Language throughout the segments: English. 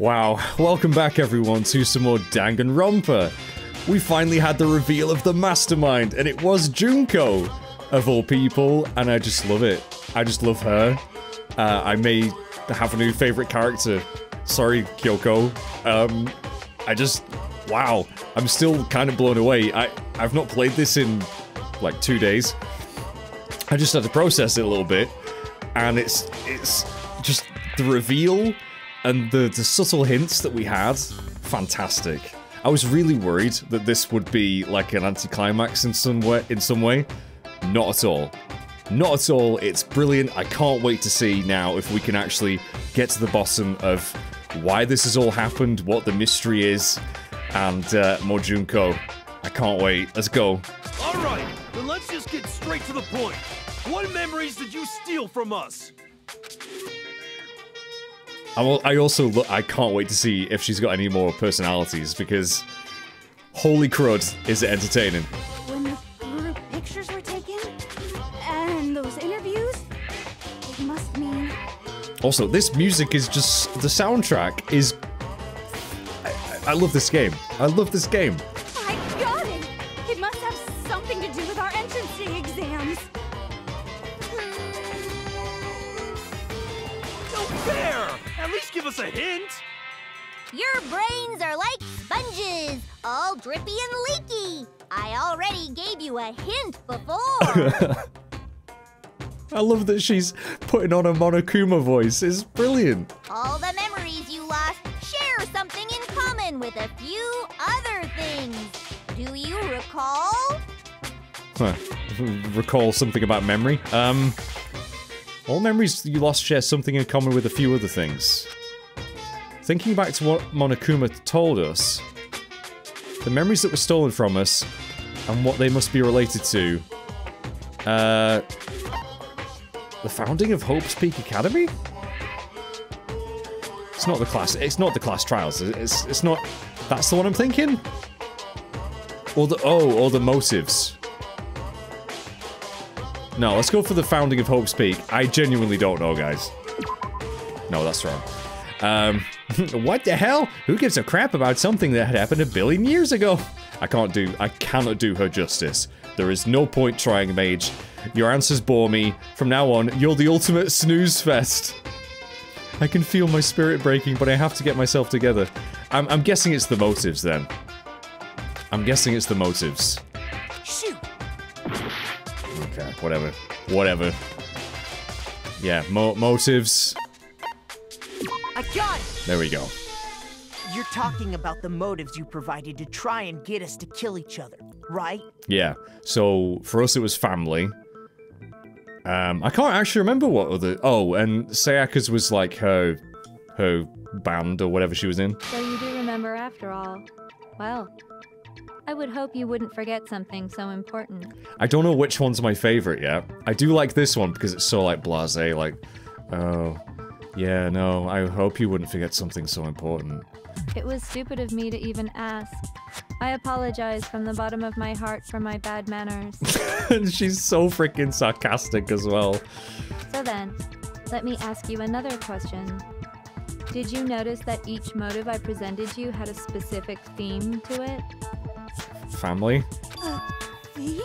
Wow, welcome back everyone to some more Danganronpa. We finally had the reveal of the mastermind, and it was Junko, of all people, and I just love it. I just love her. Uh, I may have a new favorite character. Sorry, Kyoko. Um, I just, wow. I'm still kind of blown away. I, I've not played this in like two days. I just had to process it a little bit, and it's, it's just the reveal and the, the subtle hints that we had, fantastic. I was really worried that this would be like an anticlimax in some way. In some way, not at all. Not at all. It's brilliant. I can't wait to see now if we can actually get to the bottom of why this has all happened, what the mystery is, and uh, Mojunko. I can't wait. Let's go. All right, then let's just get straight to the point. What memories did you steal from us? I, will, I also look, I can't wait to see if she's got any more personalities because holy crud is it entertaining. When the group pictures were taken, and those interviews, it must mean Also, this music is just the soundtrack is. I, I love this game. I love this game. Brains are like sponges, all drippy and leaky. I already gave you a hint before. I love that she's putting on a Monokuma voice. It's brilliant. all the memories you lost share something in common with a few other things. Do you recall? Huh. Recall something about memory. Um, all memories you lost share something in common with a few other things. Thinking back to what Monokuma told us, the memories that were stolen from us, and what they must be related to. Uh, the founding of Hope's Peak Academy. It's not the class. It's not the class trials. It's it's not. That's the one I'm thinking. Or the oh, or the motives. No, let's go for the founding of Hope's Peak. I genuinely don't know, guys. No, that's wrong. Um, what the hell? Who gives a crap about something that had happened a billion years ago? I can't do, I cannot do her justice. There is no point trying, Mage. Your answers bore me. From now on, you're the ultimate snooze fest. I can feel my spirit breaking, but I have to get myself together. I'm, I'm guessing it's the motives, then. I'm guessing it's the motives. Shoot! Okay, whatever. Whatever. Yeah, mo motives. I got it! There we go. You're talking about the motives you provided to try and get us to kill each other, right? Yeah. So for us, it was family. Um, I can't actually remember what other. Oh, and Sayaka's was like her, her band or whatever she was in. So you do remember after all. Well, I would hope you wouldn't forget something so important. I don't know which one's my favorite yet. I do like this one because it's so like blasé, like, oh, yeah, no. I hope you wouldn't forget something so important. It was stupid of me to even ask. I apologize from the bottom of my heart for my bad manners. and she's so freaking sarcastic as well. So then, let me ask you another question. Did you notice that each motive I presented you had a specific theme to it? Family. theme?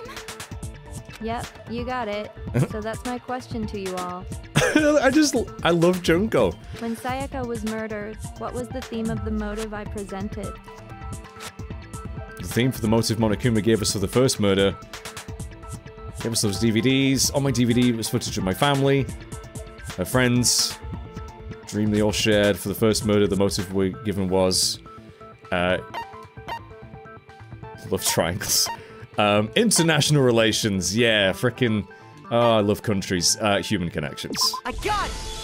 Yep, you got it. so that's my question to you all. I just, I love Junko. When Sayaka was murdered, what was the theme of the motive I presented? The theme for the motive Monokuma gave us for the first murder. Gave us those DVDs. On my DVD was footage of my family, her friends, dream they all shared. For the first murder, the motive we given was, uh, love triangles. Um, international relations, yeah, frickin', oh, I love countries. Uh, human connections. I got it!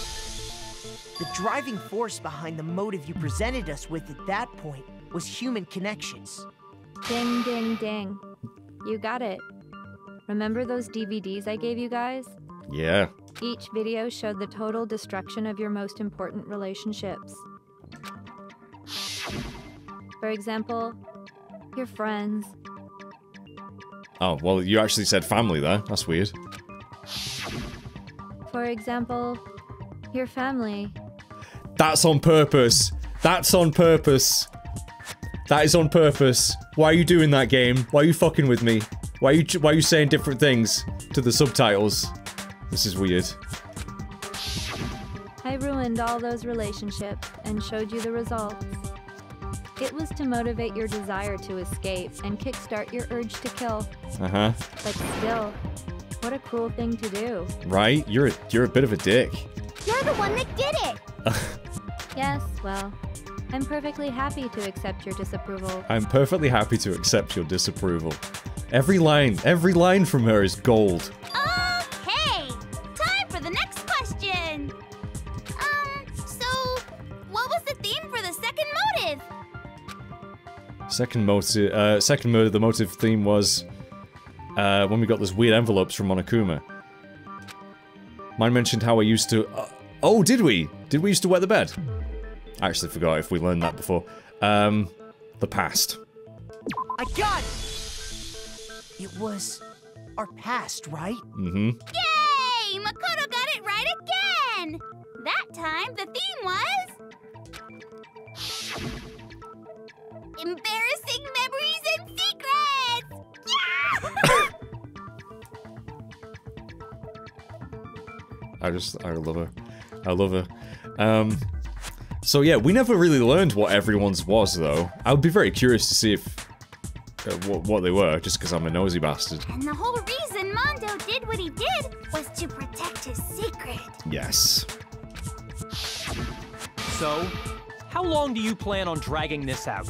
The driving force behind the motive you presented us with at that point was human connections. Ding, ding, ding. You got it. Remember those DVDs I gave you guys? Yeah. Each video showed the total destruction of your most important relationships. For example, your friends. Oh, well, you actually said family there. That's weird. For example, your family. That's on purpose. That's on purpose. That is on purpose. Why are you doing that game? Why are you fucking with me? Why are you why are you saying different things to the subtitles? This is weird. I ruined all those relationships and showed you the results. It was to motivate your desire to escape and kickstart your urge to kill. Uh-huh. But still, what a cruel thing to do. Right? You're a, you're a bit of a dick. You're the one that did it. Yes, well, I'm perfectly happy to accept your disapproval. I'm perfectly happy to accept your disapproval. Every line, every line from her is gold. Okay, Second motive, uh, second motive, the motive theme was, uh, when we got those weird envelopes from Monokuma. Mine mentioned how I used to, uh, oh, did we? Did we used to wet the bed? I actually forgot if we learned that before. Um, the past. I got it! It was our past, right? Mm-hmm. Yay! Makoto got it right again! That time the theme was. Embarrassing memories and secrets! Yeah! I just, I love her. I love her. Um, so yeah, we never really learned what everyone's was, though. I would be very curious to see if, uh, what, what they were, just because I'm a nosy bastard. and the whole reason Mondo did what he did was to protect his secret. Yes. So, how long do you plan on dragging this out?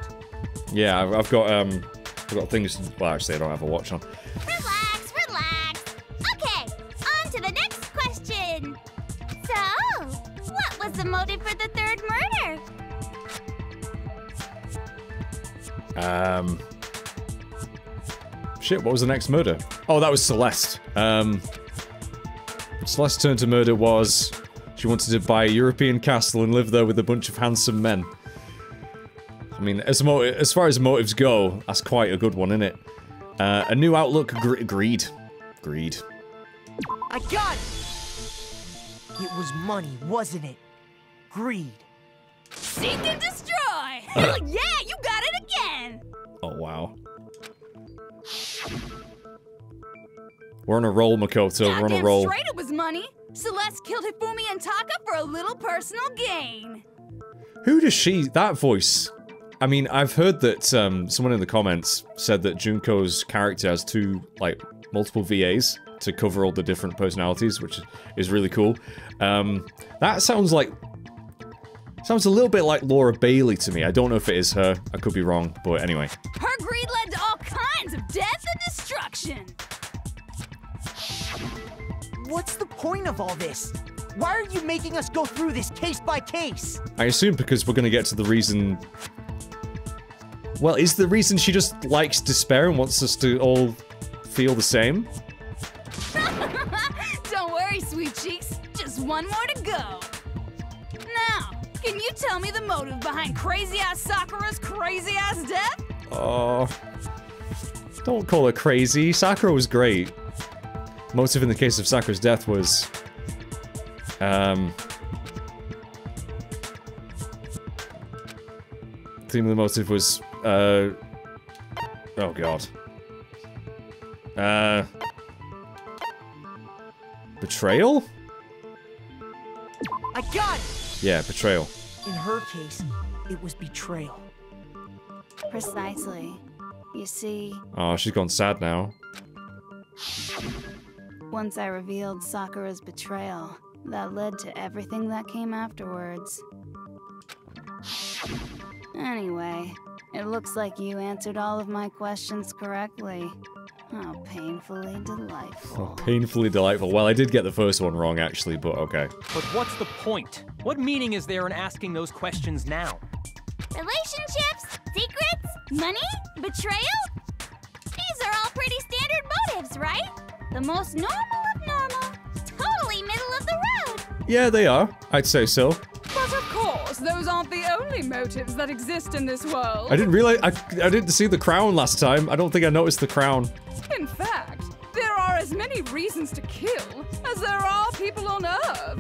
Yeah, I've, I've got, um, I've got things, well actually I don't have a watch on. Relax, relax. Okay, on to the next question. So, what was the motive for the third murder? Um. Shit, what was the next murder? Oh, that was Celeste. Um. Celeste's turn to murder was she wanted to buy a European castle and live there with a bunch of handsome men. I mean, as mo as far as motives go, that's quite a good one, isn't it? Uh, a new outlook, gr greed. Greed. I got it! It was money, wasn't it? Greed. Seek and destroy! Hell yeah, you got it again! Oh, wow. We're on a roll, Makoto. We're on a Goddamn roll. straight it was money! Celeste killed Hifumi and Taka for a little personal gain. Who does she... That voice... I mean, I've heard that um, someone in the comments said that Junko's character has two, like, multiple VAs to cover all the different personalities, which is really cool. Um, that sounds like... Sounds a little bit like Laura Bailey to me. I don't know if it is her. I could be wrong, but anyway. Her greed led to all kinds of death and destruction. What's the point of all this? Why are you making us go through this case by case? I assume because we're going to get to the reason... Well, is the reason she just likes despair and wants us to all feel the same? Don't worry, sweet cheeks. Just one more to go. Now, can you tell me the motive behind crazy ass Sakura's crazy ass death? Oh. Don't call her crazy. Sakura was great. Motive in the case of Sakura's death was... Um... Theme of the motive was, uh... Oh god. Uh... Betrayal? I got it! Yeah, betrayal. In her case, it was betrayal. Precisely. You see, Oh, she's gone sad now. once I revealed Sakura's betrayal, that led to everything that came afterwards. Anyway, it looks like you answered all of my questions correctly. How painfully delightful. Oh, painfully delightful. Well, I did get the first one wrong, actually, but okay. But what's the point? What meaning is there in asking those questions now? Relationships? Secrets? Money? Betrayal? These are all pretty standard motives, right? The most normal of normal. Totally middle of the road. Yeah, they are. I'd say so. But of course, those aren't the only motives that exist in this world. I didn't realize I, I didn't see the crown last time. I don't think I noticed the crown. In fact, there are as many reasons to kill as there are people on Earth.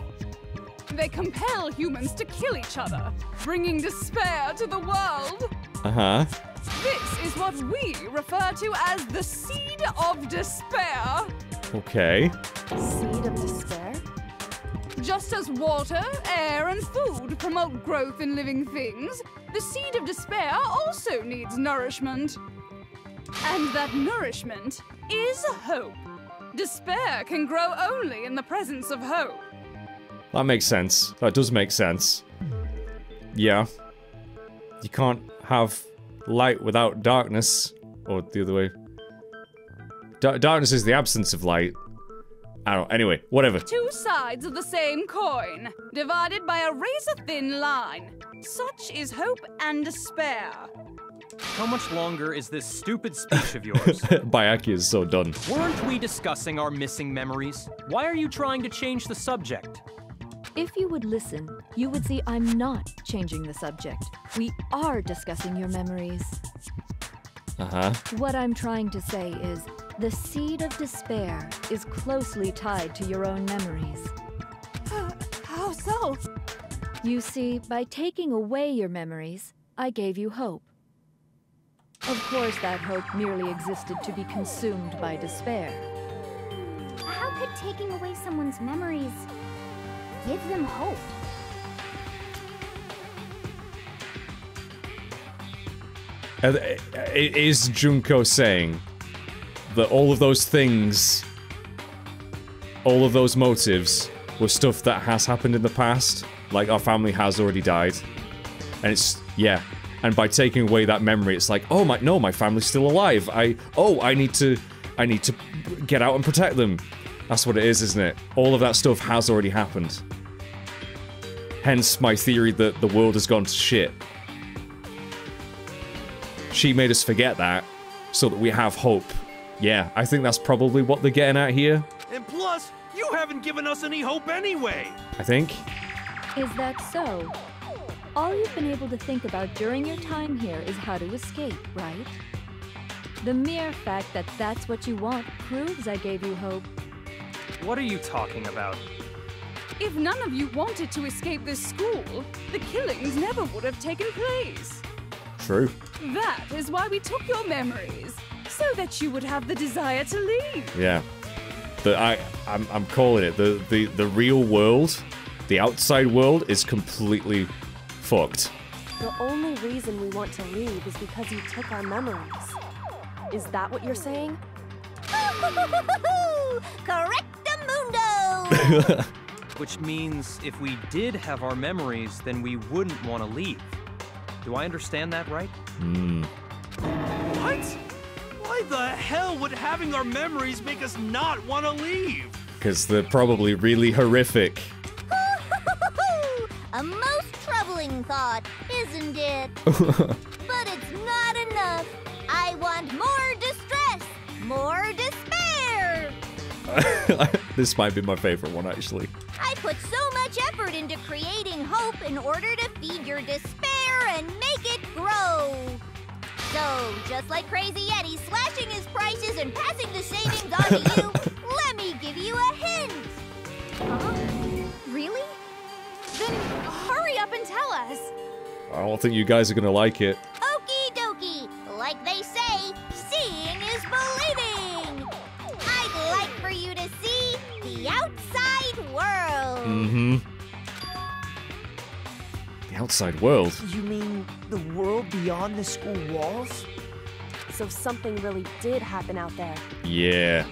They compel humans to kill each other, bringing despair to the world. Uh-huh. This is what we refer to as the seed of despair. Okay. Seed of despair? Just as water, air, and food promote growth in living things, the seed of despair also needs nourishment. And that nourishment is hope. Despair can grow only in the presence of hope. That makes sense. That does make sense. Yeah. You can't have light without darkness. Or the other way. Da darkness is the absence of light. I don't know. Anyway, whatever. Two sides of the same coin, divided by a razor thin line. Such is hope and despair. How much longer is this stupid speech of yours? Bayaki is so done. Weren't we discussing our missing memories? Why are you trying to change the subject? If you would listen, you would see I'm not changing the subject. We are discussing your memories. Uh-huh. What I'm trying to say is the seed of despair is closely tied to your own memories. How so? You see, by taking away your memories, I gave you hope. Of course, that hope merely existed to be consumed by despair. How could taking away someone's memories give them hope? Uh, Is Junko saying that all of those things, all of those motives, were stuff that has happened in the past? Like our family has already died, and it's yeah. And by taking away that memory, it's like, oh my, no, my family's still alive. I, oh, I need to, I need to get out and protect them. That's what it is, isn't it? All of that stuff has already happened. Hence my theory that the world has gone to shit. She made us forget that, so that we have hope. Yeah, I think that's probably what they're getting at here. And plus, you haven't given us any hope anyway. I think. Is that so? All you've been able to think about during your time here is how to escape, right? The mere fact that that's what you want proves I gave you hope. What are you talking about? If none of you wanted to escape this school, the killings never would have taken place. True. That is why we took your memories, so that you would have the desire to leave. Yeah. The I I'm I'm calling it the the the real world, the outside world is completely fucked. The only reason we want to leave is because you took our memories. Is that what you're saying? Correctamundo! Which means if we did have our memories, then we wouldn't want to leave. Do I understand that right? Hmm. What? Why the hell would having our memories make us not want to leave? Because they're probably really horrific. A most troubling thought, isn't it? but it's not enough. I want more distress, more despair. this might be my favorite one actually. I put so much effort into creating hope in order to feed your despair and make it grow. So, just like Crazy Eddie slashing his prices and passing the savings on to you, let me give you a hint. Huh? Really? Then hurry up and tell us. I don't think you guys are gonna like it. Okie dokie. Like they say, seeing is believing. I'd like for you to see the outside world. Mm-hmm. The outside world. You mean the world beyond the school walls? So something really did happen out there. Yeah.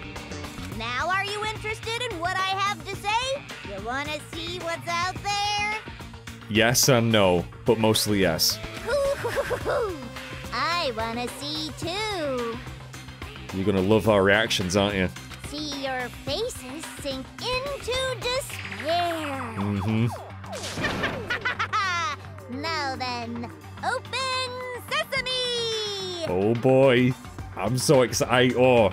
Now, are you interested in what I have to say? You want to see what's out there? Yes and no, but mostly yes. I want to see too. You're gonna love our reactions, aren't you? See your faces sink into despair. Mm-hmm. Now then, open sesame! Oh boy. I'm so excited. Oh.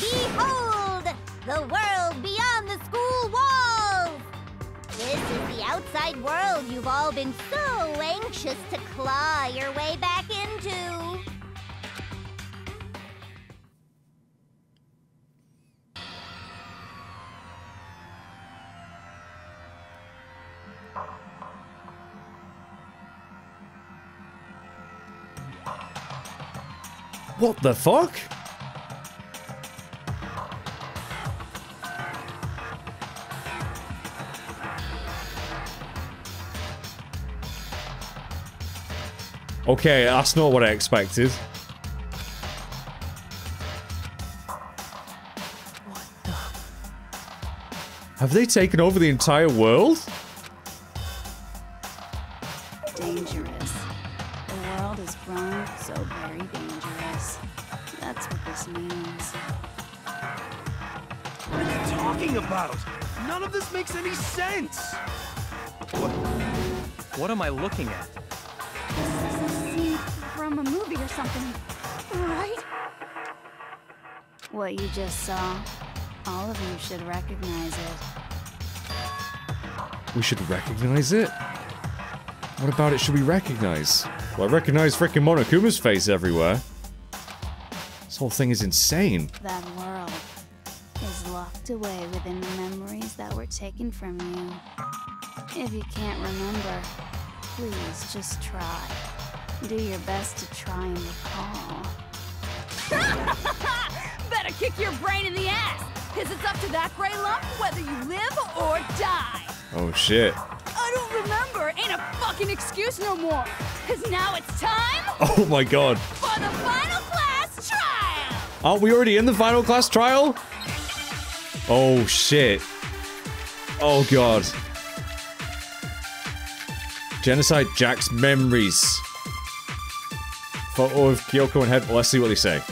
Behold, the world beyond the school walls! This is the outside world you've all been so anxious to claw your way back into. What the fuck? Okay, that's not what I expected. Have they taken over the entire world? What am I looking at? This is a scene from a movie or something, right? What you just saw, all of you should recognize it. We should recognize it? What about it should we recognize? Well, I recognize frickin' Monokuma's face everywhere. This whole thing is insane. That world is locked away within the memories that were taken from you. If you can't remember, please just try. Do your best to try and recall. Better kick your brain in the ass, because it's up to that gray lump whether you live or die. Oh shit. I don't remember ain't a fucking excuse no more, because now it's time Oh my god. for the final class trial. Aren't we already in the final class trial? Oh shit. Oh god. Genocide Jack's memories. Photo of Kyoko and head. Let's see what they say.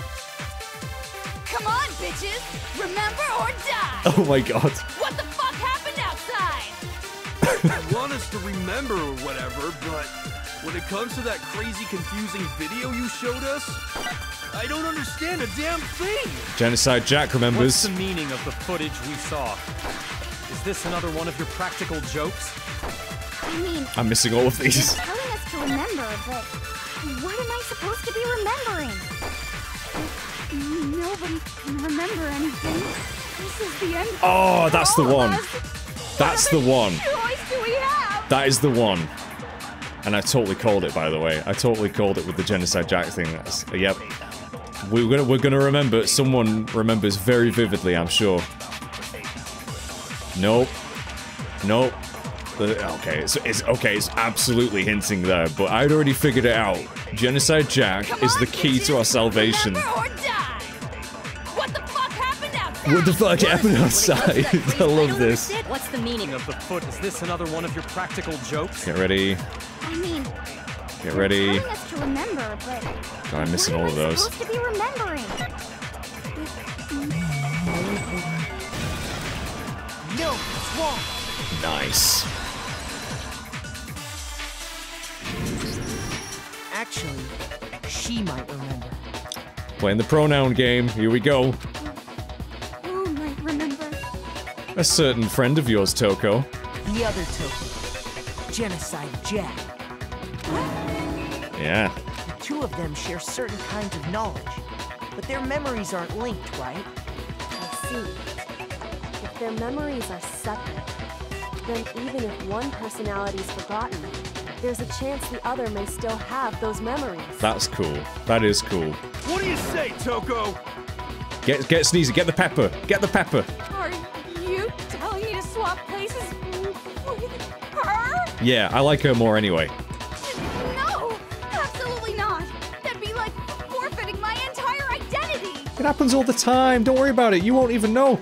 Come on, bitches, remember or die. Oh my god. What the fuck happened outside? I want us to remember or whatever, but when it comes to that crazy, confusing video you showed us, I don't understand a damn thing. Genocide Jack remembers. What's remembers. the meaning of the footage we saw? Is this another one of your practical jokes? Mean, I'm missing all of you're these. telling us to remember, but what am I supposed to be remembering? If nobody can remember anything. This is the end. Oh, that's the one. That's the one. What choice do we have? That is the one. And I totally called it, by the way. I totally called it with the Genocide Jack thing. That's, yep. We're gonna we're gonna remember. Someone remembers very vividly, I'm sure. Nope. Nope. The- Okay, it's, it's okay. It's absolutely hinting there, but I'd already figured it out. Genocide Jack Come is the key to our salvation. Remember or die. What the fuck happened outside? What the fuck happened outside? I love this. What's the meaning Of the foot, is this another one of your practical jokes? Get ready. I mean, Get ready. us to remember, but God, I'm missing all of those. to be remembering? No, it's wrong. Nice. Actually, she might remember. Playing the pronoun game. Here we go. Who might remember? A certain friend of yours, Toko. The other token, Genocide Jack. Yeah. The two of them share certain kinds of knowledge, but their memories aren't linked, right? I see. If their memories are separate, then even if one personality is forgotten, there's a chance the other may still have those memories. That's cool. That is cool. What do you say, Toko? Get get sneezy. Get the pepper. Get the pepper. Are you telling me to swap places with her? Yeah, I like her more anyway. No, absolutely not. That'd be like forfeiting my entire identity. It happens all the time. Don't worry about it. You won't even know.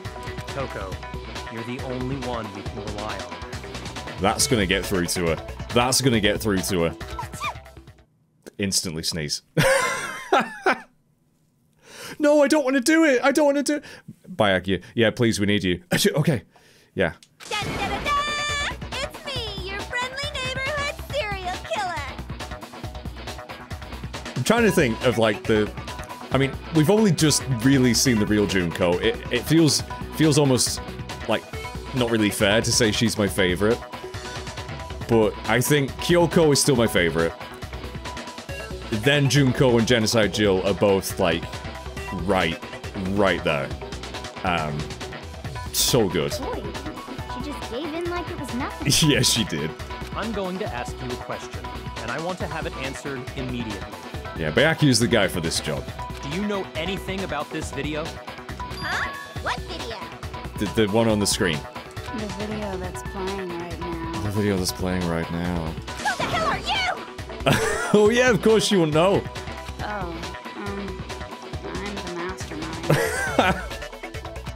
Toko, you're the only one we can rely on. That's gonna get through to her. That's gonna get through to her. Instantly sneeze. no, I don't want to do it. I don't want to do it. Bayaki, yeah, please, we need you. Okay, yeah. Da, da, da, da! It's me, your friendly neighborhood serial killer. I'm trying to think of like the. I mean, we've only just really seen the real Junko. It it feels feels almost like not really fair to say she's my favorite. But I think Kyoko is still my favorite. Then Junko and Genocide Jill are both like right, right there. Um, so good. Boy, she just gave in like it was nothing. yes, she did. I'm going to ask you a question, and I want to have it answered immediately. Yeah, Bayaki is the guy for this job. Do you know anything about this video? Huh? What video? The, the one on the screen. The video that's playing right now. The video that's playing right now. Who the hell are you? oh yeah, of course you will know. Oh, um, I'm the mastermind.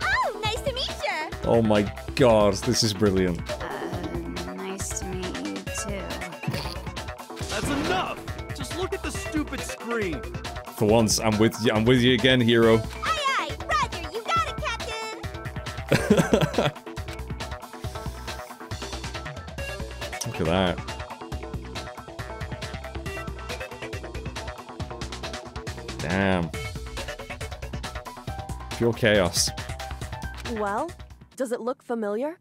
Oh, nice to meet you. Oh my god, this is brilliant. uh, nice to meet you too. That's enough! Just look at the stupid screen. For once, I'm with you. I'm with you again, hero. Chaos. Well, does it look familiar?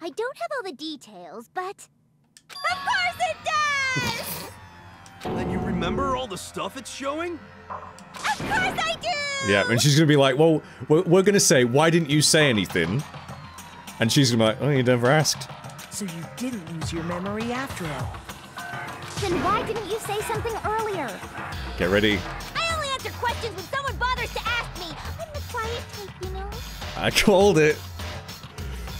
I don't have all the details, but... Of course it does! Then you remember all the stuff it's showing? of course I do! Yeah, and she's gonna be like, well, we're, we're gonna say, why didn't you say anything? And she's gonna be like, oh, you never asked. So you didn't lose your memory after all. Then why didn't you say something earlier? Get ready. I only answer questions when someone I called it.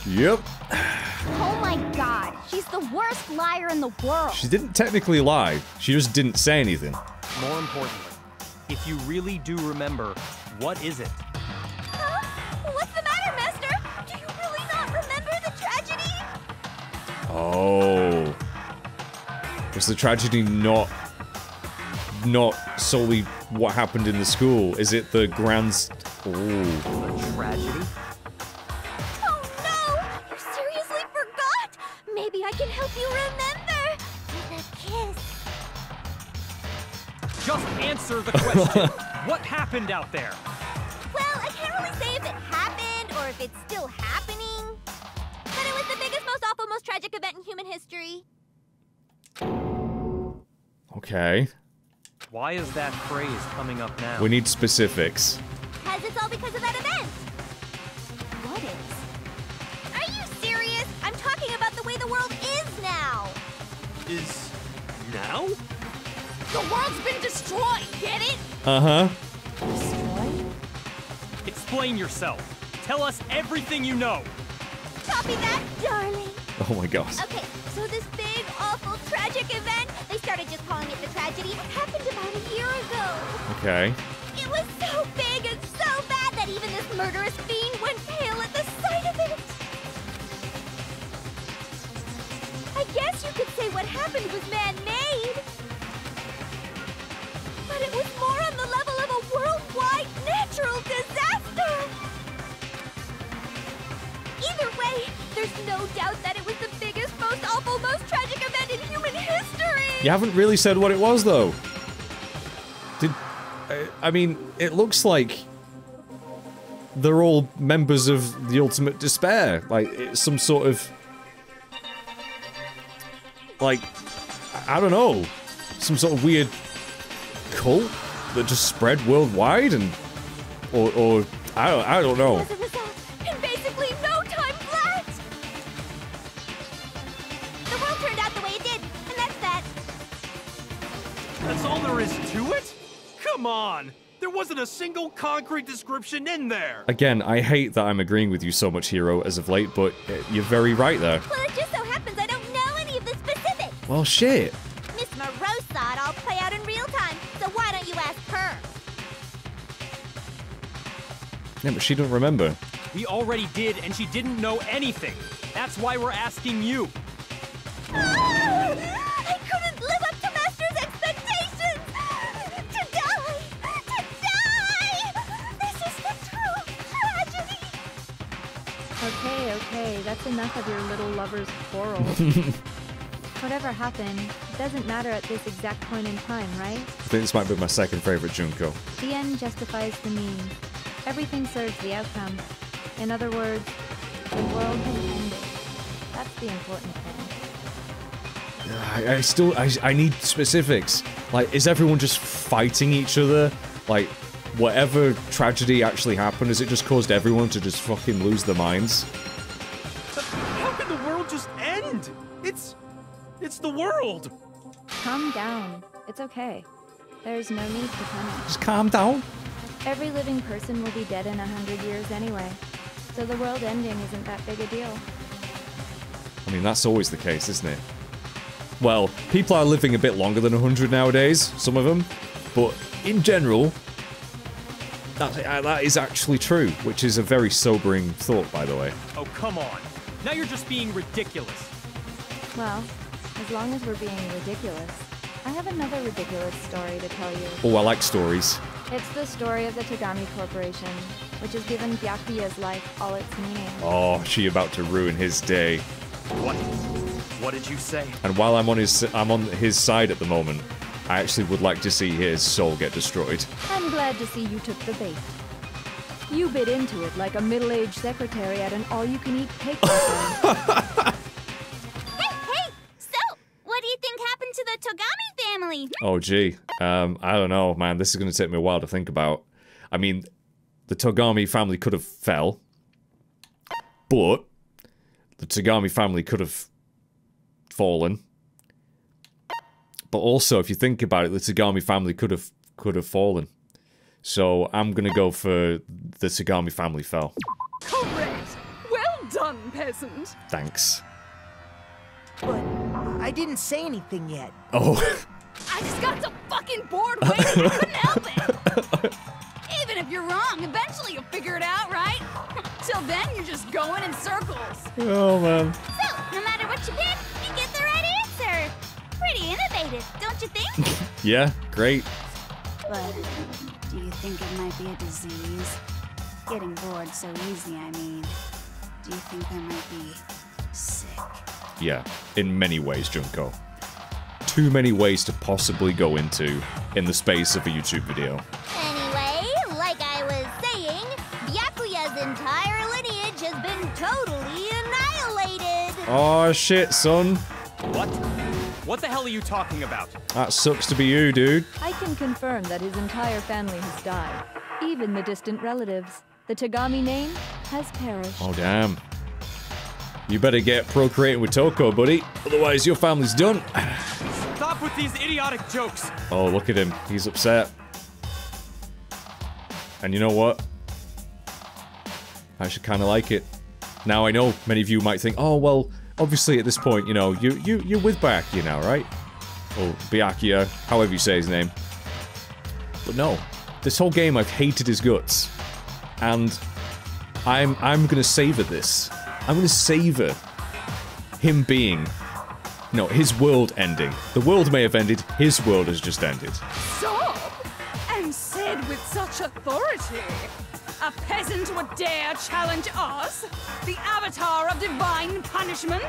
Yep. Oh my god, she's the worst liar in the world. She didn't technically lie. She just didn't say anything. More importantly, if you really do remember, what is it? Huh? What's the matter, Master? Do you really not remember the tragedy? Oh. Was the tragedy not not solely what happened in the school? Is it the grand Ooh. Tragedy? Oh no! You seriously forgot? Maybe I can help you remember with a kiss. Just answer the question. what happened out there? Well, I can't really say if it happened or if it's still happening. But it was the biggest, most awful, most tragic event in human history. Okay. Why is that phrase coming up now? We need specifics. Because it's all because of that event. Is now? The world's been destroyed, get it? Uh-huh. Explain yourself. Tell us everything you know. Copy that, darling. Oh my gosh. Okay, so this big, awful, tragic event, they started just calling it the tragedy, happened about a year ago. Okay. It was so big and so bad that even this murderous fiend went guess you could say what happened was man-made. But it was more on the level of a worldwide natural disaster. Either way, there's no doubt that it was the biggest, most awful, most tragic event in human history. You haven't really said what it was though. Did I, I mean, it looks like they're all members of the Ultimate Despair. Like it's some sort of like I don't know, some sort of weird cult that just spread worldwide and or or I don't I don't know. A basically no time flat. The world turned out the way it did, and that's that. That's all there is to it? Come on! There wasn't a single concrete description in there! Again, I hate that I'm agreeing with you so much, Hero, as of late, but uh, you're very right there. Well, Well, shit. Miss Moreau saw it all play out in real time, so why don't you ask her? Yeah, but she don't remember. We already did, and she didn't know anything. That's why we're asking you. Ah! I couldn't live up to Master's expectations! To die! To die! This is the true tragedy! Okay, okay, that's enough of your little lover's quarrel. Whatever happened, doesn't matter at this exact point in time, right? I think this might be my second favorite Junko. The end justifies the means. Everything serves the outcome. In other words, the world has ended. That's the important thing. I, I still, I, I need specifics. Like, is everyone just fighting each other? Like, whatever tragedy actually happened, has it just caused everyone to just fucking lose their minds? World! Calm down. It's okay. There's no need to panic. Just calm down. Every living person will be dead in a hundred years anyway, so the world ending isn't that big a deal. I mean, that's always the case, isn't it? Well, people are living a bit longer than 100 nowadays, some of them, but in general, that, uh, that is actually true, which is a very sobering thought, by the way. Oh, come on. Now you're just being ridiculous. Well, as long as we're being ridiculous, I have another ridiculous story to tell you. Oh, I like stories. It's the story of the Togami Corporation, which has given Byakuya's life all its meaning. Oh, she about to ruin his day. What? What did you say? And while I'm on his I'm on his side at the moment, I actually would like to see his soul get destroyed. I'm glad to see you took the bait. You bit into it like a middle-aged secretary at an all-you-can-eat cake buffet. you think happened to the Togami family? Oh, gee. Um, I don't know, man. This is going to take me a while to think about. I mean, the Togami family could have fell, but the Togami family could have fallen. But also, if you think about it, the Togami family could have could have fallen. So I'm gonna go for the Togami family fell. Correct. Well done, peasant. Thanks. But I didn't say anything yet. Oh, I just got so fucking bored waiting. I couldn't help it. Even if you're wrong, eventually you'll figure it out, right? Till then, you're just going in circles. oh man. So, no matter what you pick, you get the right answer. Pretty innovative, don't you think? Yeah, great. But do you think it might be a disease? Getting bored so easy, I mean. Do you think I might be sick? Yeah, in many ways, Junko. Too many ways to possibly go into in the space of a YouTube video. Anyway, like I was saying, Byakuya's entire lineage has been totally annihilated. Oh shit, son. What? What the hell are you talking about? That sucks to be you, dude. I can confirm that his entire family has died, even the distant relatives. The Togami name has perished. Oh, damn. You better get procreating with Toko, buddy. Otherwise, your family's done. Stop with these idiotic jokes. Oh, look at him. He's upset. And you know what? I should kind of like it. Now, I know many of you might think, oh, well, obviously at this point, you know, you, you, you're with Byakuya now, right? Or Byakuya, however you say his name. But no. This whole game, I've hated his guts. And I'm, I'm gonna savor this. I'm gonna savor him being no, his world ending. The world may have ended, his world has just ended. Sob? And said with such authority. A peasant would dare challenge us? The avatar of divine punishment?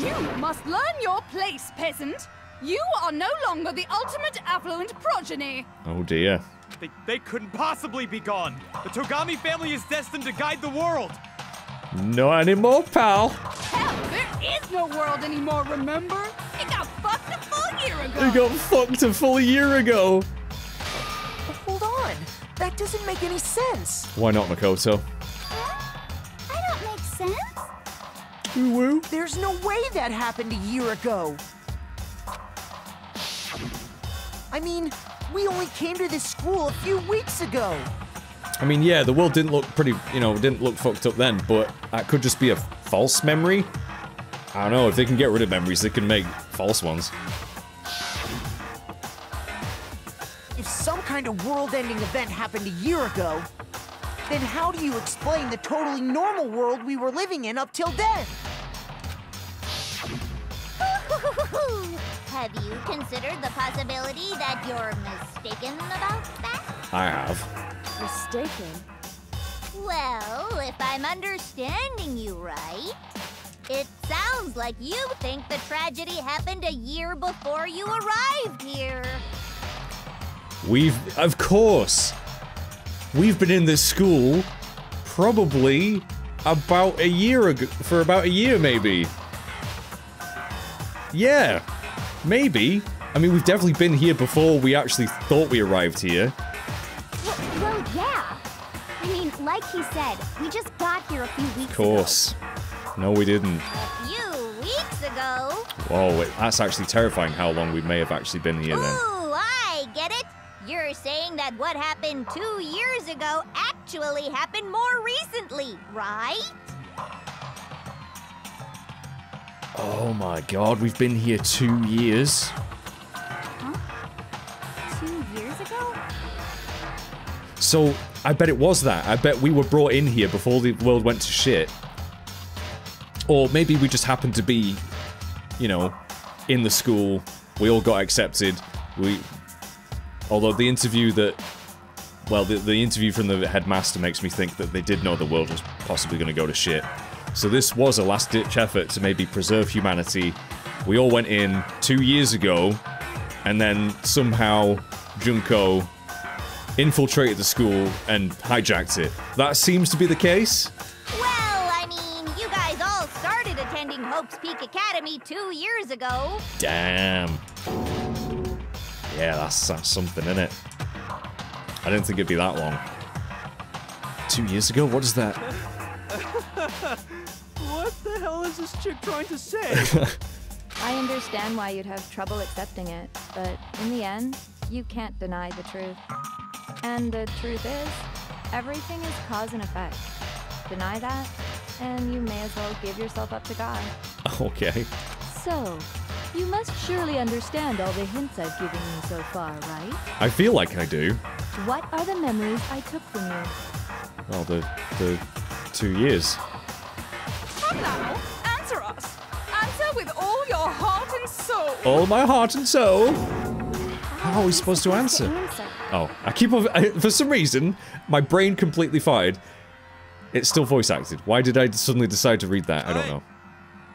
You must learn your place, peasant. You are no longer the ultimate affluent progeny. Oh dear. They, they couldn't possibly be gone. The Togami family is destined to guide the world. Not anymore, pal. Hell, there is no world anymore, remember? It got fucked a full year ago. We got fucked a full year ago. But hold on. That doesn't make any sense. Why not, Makoto? I don't make sense. Woo woo. There's no way that happened a year ago. I mean, we only came to this school a few weeks ago. I mean, yeah, the world didn't look pretty, you know, didn't look fucked up then, but that could just be a false memory. I don't know, if they can get rid of memories, they can make false ones. If some kind of world-ending event happened a year ago, then how do you explain the totally normal world we were living in up till then? Have you considered the possibility that you're mistaken about that? I have. Mistaken. Well, if I'm understanding you right, it sounds like you think the tragedy happened a year before you arrived here. We've, of course, we've been in this school probably about a year ago, for about a year maybe. Yeah, maybe. I mean, we've definitely been here before we actually thought we arrived here. Like he said, we just got here a few weeks Of course. No, we didn't. A few weeks ago. Whoa, wait, that's actually terrifying how long we may have actually been here then. Ooh, I get it. You're saying that what happened two years ago actually happened more recently, right? Oh my god, we've been here two years. Huh? Two years ago? So, I bet it was that. I bet we were brought in here before the world went to shit. Or maybe we just happened to be, you know, in the school. We all got accepted. We. Although the interview that. Well, the, the interview from the headmaster makes me think that they did know the world was possibly going to go to shit. So this was a last ditch effort to maybe preserve humanity. We all went in two years ago, and then somehow Junko infiltrated the school and hijacked it. That seems to be the case. Well, I mean, you guys all started attending Hope's Peak Academy two years ago. Damn. Yeah, that's, that's something, in it? I didn't think it'd be that long. Two years ago? What is that? What the hell is this chick trying to say? I understand why you'd have trouble accepting it, but in the end, you can't deny the truth. And the truth is, everything is cause and effect. Deny that, and you may as well give yourself up to God. okay. So, you must surely understand all the hints I've given you so far, right? I feel like I do. What are the memories I took from you? Well, the the two years. Come now, answer us. Answer with all your heart and soul. All my heart and soul. Ah, How are we supposed to answer? Oh, I keep on. I, for some reason, my brain completely fired. It's still voice acted. Why did I suddenly decide to read that? I don't know.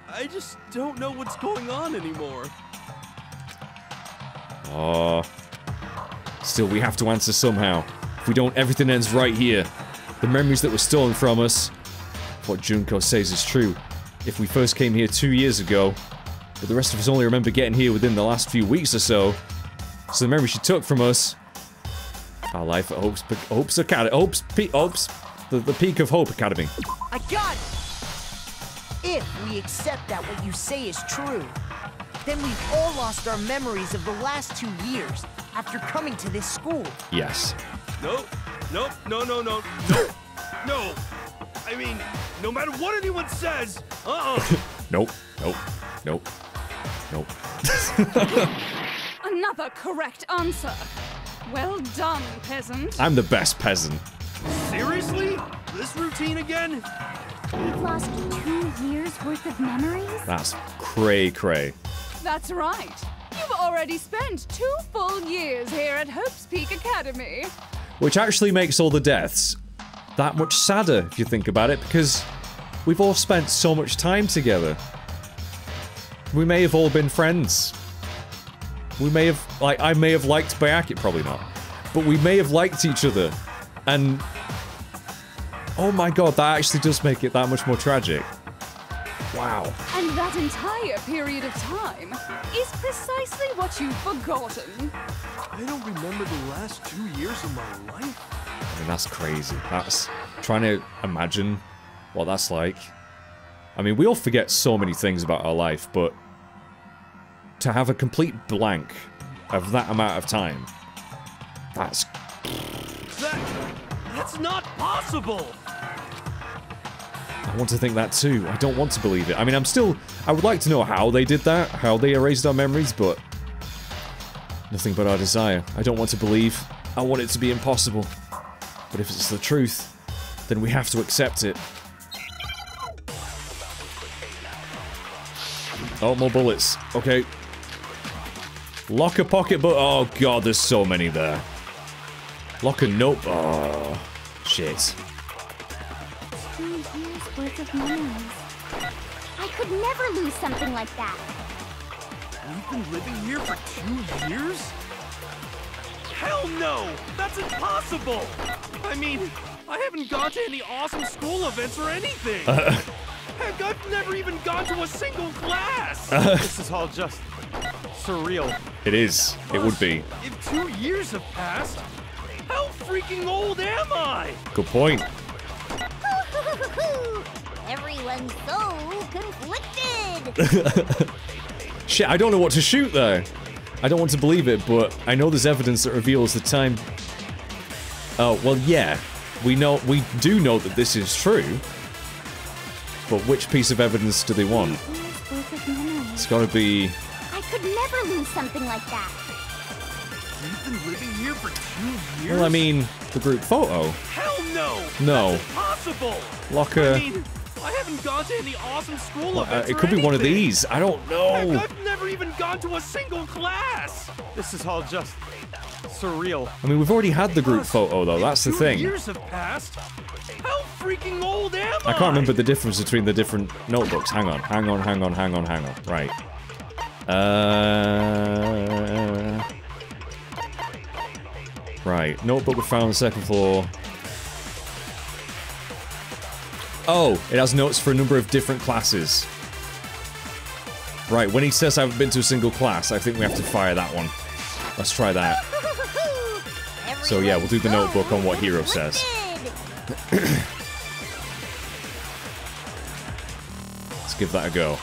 I just don't know what's going on anymore. Oh. Still, we have to answer somehow. If we don't, everything ends right here. The memories that were stolen from us. What Junko says is true. If we first came here two years ago, but the rest of us only remember getting here within the last few weeks or so. So the memory she took from us. Our life at Hope's, Hope's Academy. Hope's, Pe Hope's, the, the peak of Hope Academy. I got it! If we accept that what you say is true, then we've all lost our memories of the last two years after coming to this school. Yes. Nope. Nope. No, no, no. no, no. I mean, no matter what anyone says, uh-uh. Nope. Nope. Nope. Nope. Another correct answer. Well done, peasant. I'm the best peasant. Seriously? This routine again? We've lost two years worth of memories? That's cray cray. That's right. You've already spent two full years here at Hope's Peak Academy. Which actually makes all the deaths that much sadder if you think about it, because we've all spent so much time together. We may have all been friends. We may have, like, I may have liked Byakuya, probably not. But we may have liked each other. And, oh my god, that actually does make it that much more tragic. Wow. And that entire period of time is precisely what you've forgotten. I don't remember the last two years of my life. I mean, that's crazy. That's trying to imagine what that's like. I mean, we all forget so many things about our life, but to have a complete blank of that amount of time, that's That... That's not possible! I want to think that too. I don't want to believe it. I mean, I'm still... I would like to know how they did that, how they erased our memories, but... Nothing but our desire. I don't want to believe. I want it to be impossible. But if it's the truth, then we have to accept it. Oh, more bullets. Okay. Lock a pocket but Oh god, there's so many there. Lock a note. Oh, shit. Two years worth of memories. I could never lose something like that. We've been living here for two years? Hell no! That's impossible! I mean, I haven't gone to any awesome school events or anything! Heck, I've never even gone to a single class! this is all just surreal. It is. It would be. If two years have passed, how freaking old am I? Good point. Everyone's so conflicted. Shit, I don't know what to shoot there. I don't want to believe it, but I know there's evidence that reveals the time... Oh, well, yeah. We know, we do know that this is true. But which piece of evidence do they want? It's gotta be... I could never lose something like that. You've been living here for two years? Well, I mean, the group photo. Hell no! No. That's impossible! Locker. I mean, I haven't gone to any awesome school Uh, events it or could be one of these. I don't Heck, know. I've never even gone to a single class! This is all just surreal. I mean, we've already had the group photo, though. That's the Two thing. years have passed. How freaking old am I? I can't remember the difference between the different notebooks. Hang on, hang on, hang on, hang on, hang on. Right. Uh. Right. Notebook we found on the second floor. Oh, it has notes for a number of different classes. Right, when he says I haven't been to a single class, I think we have to fire that one. Let's try that. So yeah, we'll do the notebook on what Hiro says. Let's give that a go.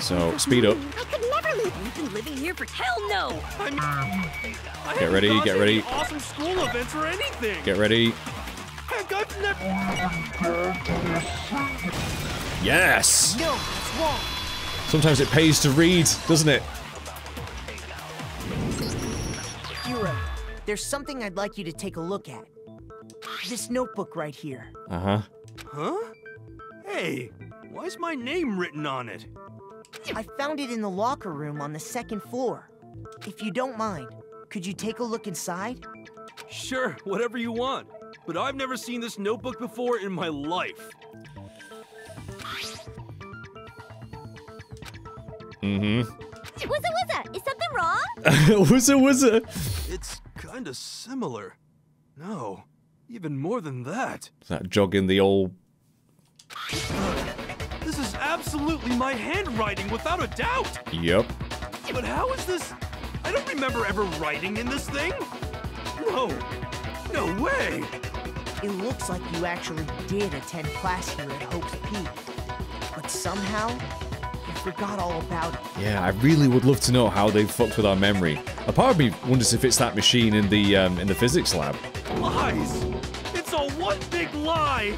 So, speed up. I could never leave. You've been living here for hell no! I mean, I Get ready, get ready. awesome school events or anything. Get ready. Heck, I've never. Yes! No, it's wrong. Sometimes it pays to read, doesn't it? Hiro, there's something I'd like you to take a look at. This notebook right here. Uh-huh. Huh? Hey, why's my name written on it? I found it in the locker room on the second floor. If you don't mind, could you take a look inside? Sure, whatever you want. But I've never seen this notebook before in my life. Mm-hmm. Wizza wizza, is something wrong? wizza wizza! It's kinda similar. No, even more than that. That jogging the old... This is absolutely my handwriting, without a doubt! Yep. But how is this? I don't remember ever writing in this thing. No, no way. It looks like you actually did attend class here at Hope's Peak. But somehow, you forgot all about it. Yeah, I really would love to know how they fucked with our memory. A part of me wonders if it's that machine in the um, in the physics lab. Lies. It's all one big lie.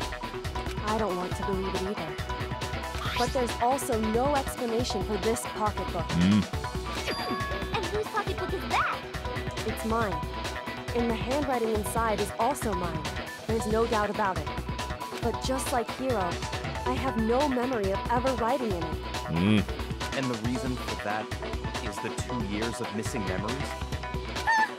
I don't want to believe it either. But there's also no explanation for this pocketbook. Mm. And whose pocketbook is that? It's mine. And the handwriting inside is also mine. There's no doubt about it. But just like Hiro, I have no memory of ever writing in it. Mm. And the reason for that is the two years of missing memories?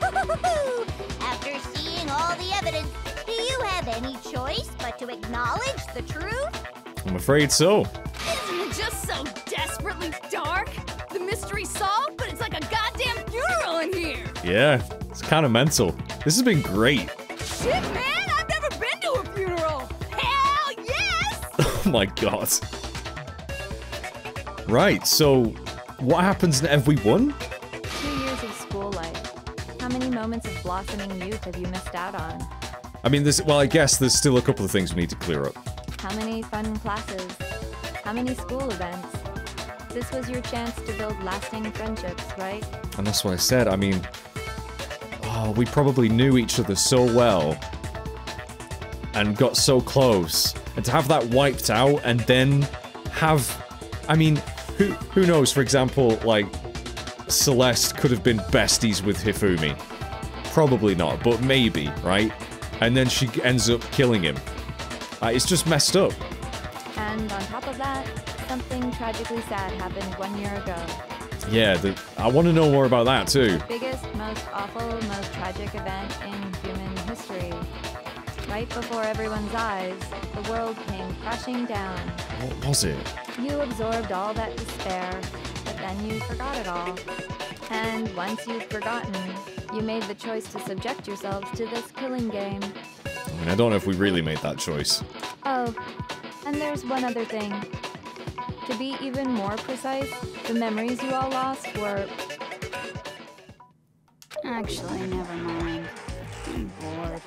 After seeing all the evidence, do you have any choice but to acknowledge the truth? I'm afraid so. Isn't it just so desperately dark? The mystery solved, but it's like a goddamn funeral in here! Yeah, it's kind of mental. This has been great. Shit, man! I've never been to a funeral! Hell yes! Oh my god. Right, so what happens now? Have we won? Two years of school life. How many moments of blossoming youth have you missed out on? I mean, there's well, I guess there's still a couple of things we need to clear up. How many fun classes? How many school events? This was your chance to build lasting friendships, right? And that's what I said. I mean, oh, we probably knew each other so well and got so close. And to have that wiped out and then have, I mean, who who knows? For example, like Celeste could have been besties with Hifumi. Probably not, but maybe, right? And then she ends up killing him. Uh, it's just messed up. And on top of that, something tragically sad happened one year ago. Yeah, the, I want to know more about that too. Biggest, most awful, most tragic event in human history. Right before everyone's eyes, the world came crashing down. What was it? You absorbed all that despair, but then you forgot it all. And once you'd forgotten, you made the choice to subject yourselves to this killing game. I mean, I don't know if we really made that choice. Oh, and there's one other thing. To be even more precise, the memories you all lost were. Actually, never mind. I'm bored.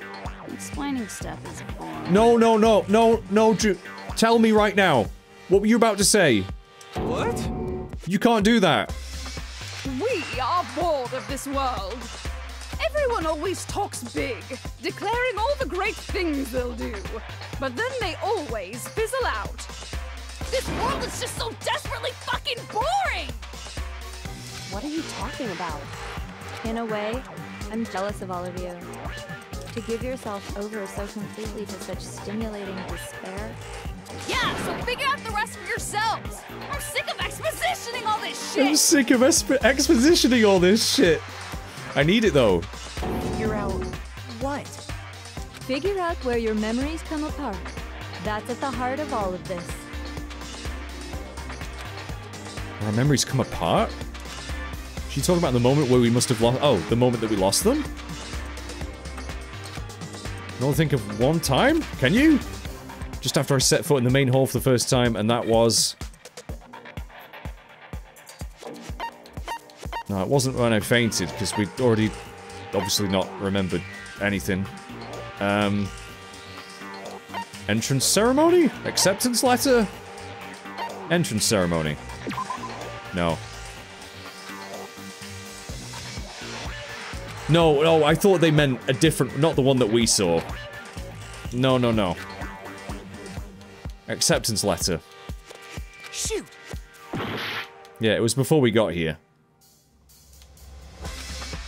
Explaining stuff is boring. No, no, no, no, no, Ju- Tell me right now. What were you about to say? What? You can't do that. We are bored of this world. Everyone always talks big, declaring all the great things they'll do, but then they always fizzle out. This world is just so desperately fucking boring! What are you talking about? In a way, I'm jealous of all of you. To give yourself over so completely to such stimulating despair. Yeah, so figure out the rest for yourselves! I'm sick of expositioning all this shit! I'm sick of exp expositioning all this shit. I need it though. Figure out what? Figure out where your memories come apart. That's at the heart of all of this. Our memories come apart? She talking about the moment where we must have lost- oh, the moment that we lost them? You only think of one time? Can you? Just after I set foot in the main hall for the first time, and that was... No, it wasn't when I fainted, because we'd already obviously not remembered anything. Um... Entrance ceremony? Acceptance letter? Entrance ceremony. No. No, no, I thought they meant a different, not the one that we saw. No, no, no. Acceptance letter. Shoot! Yeah, it was before we got here.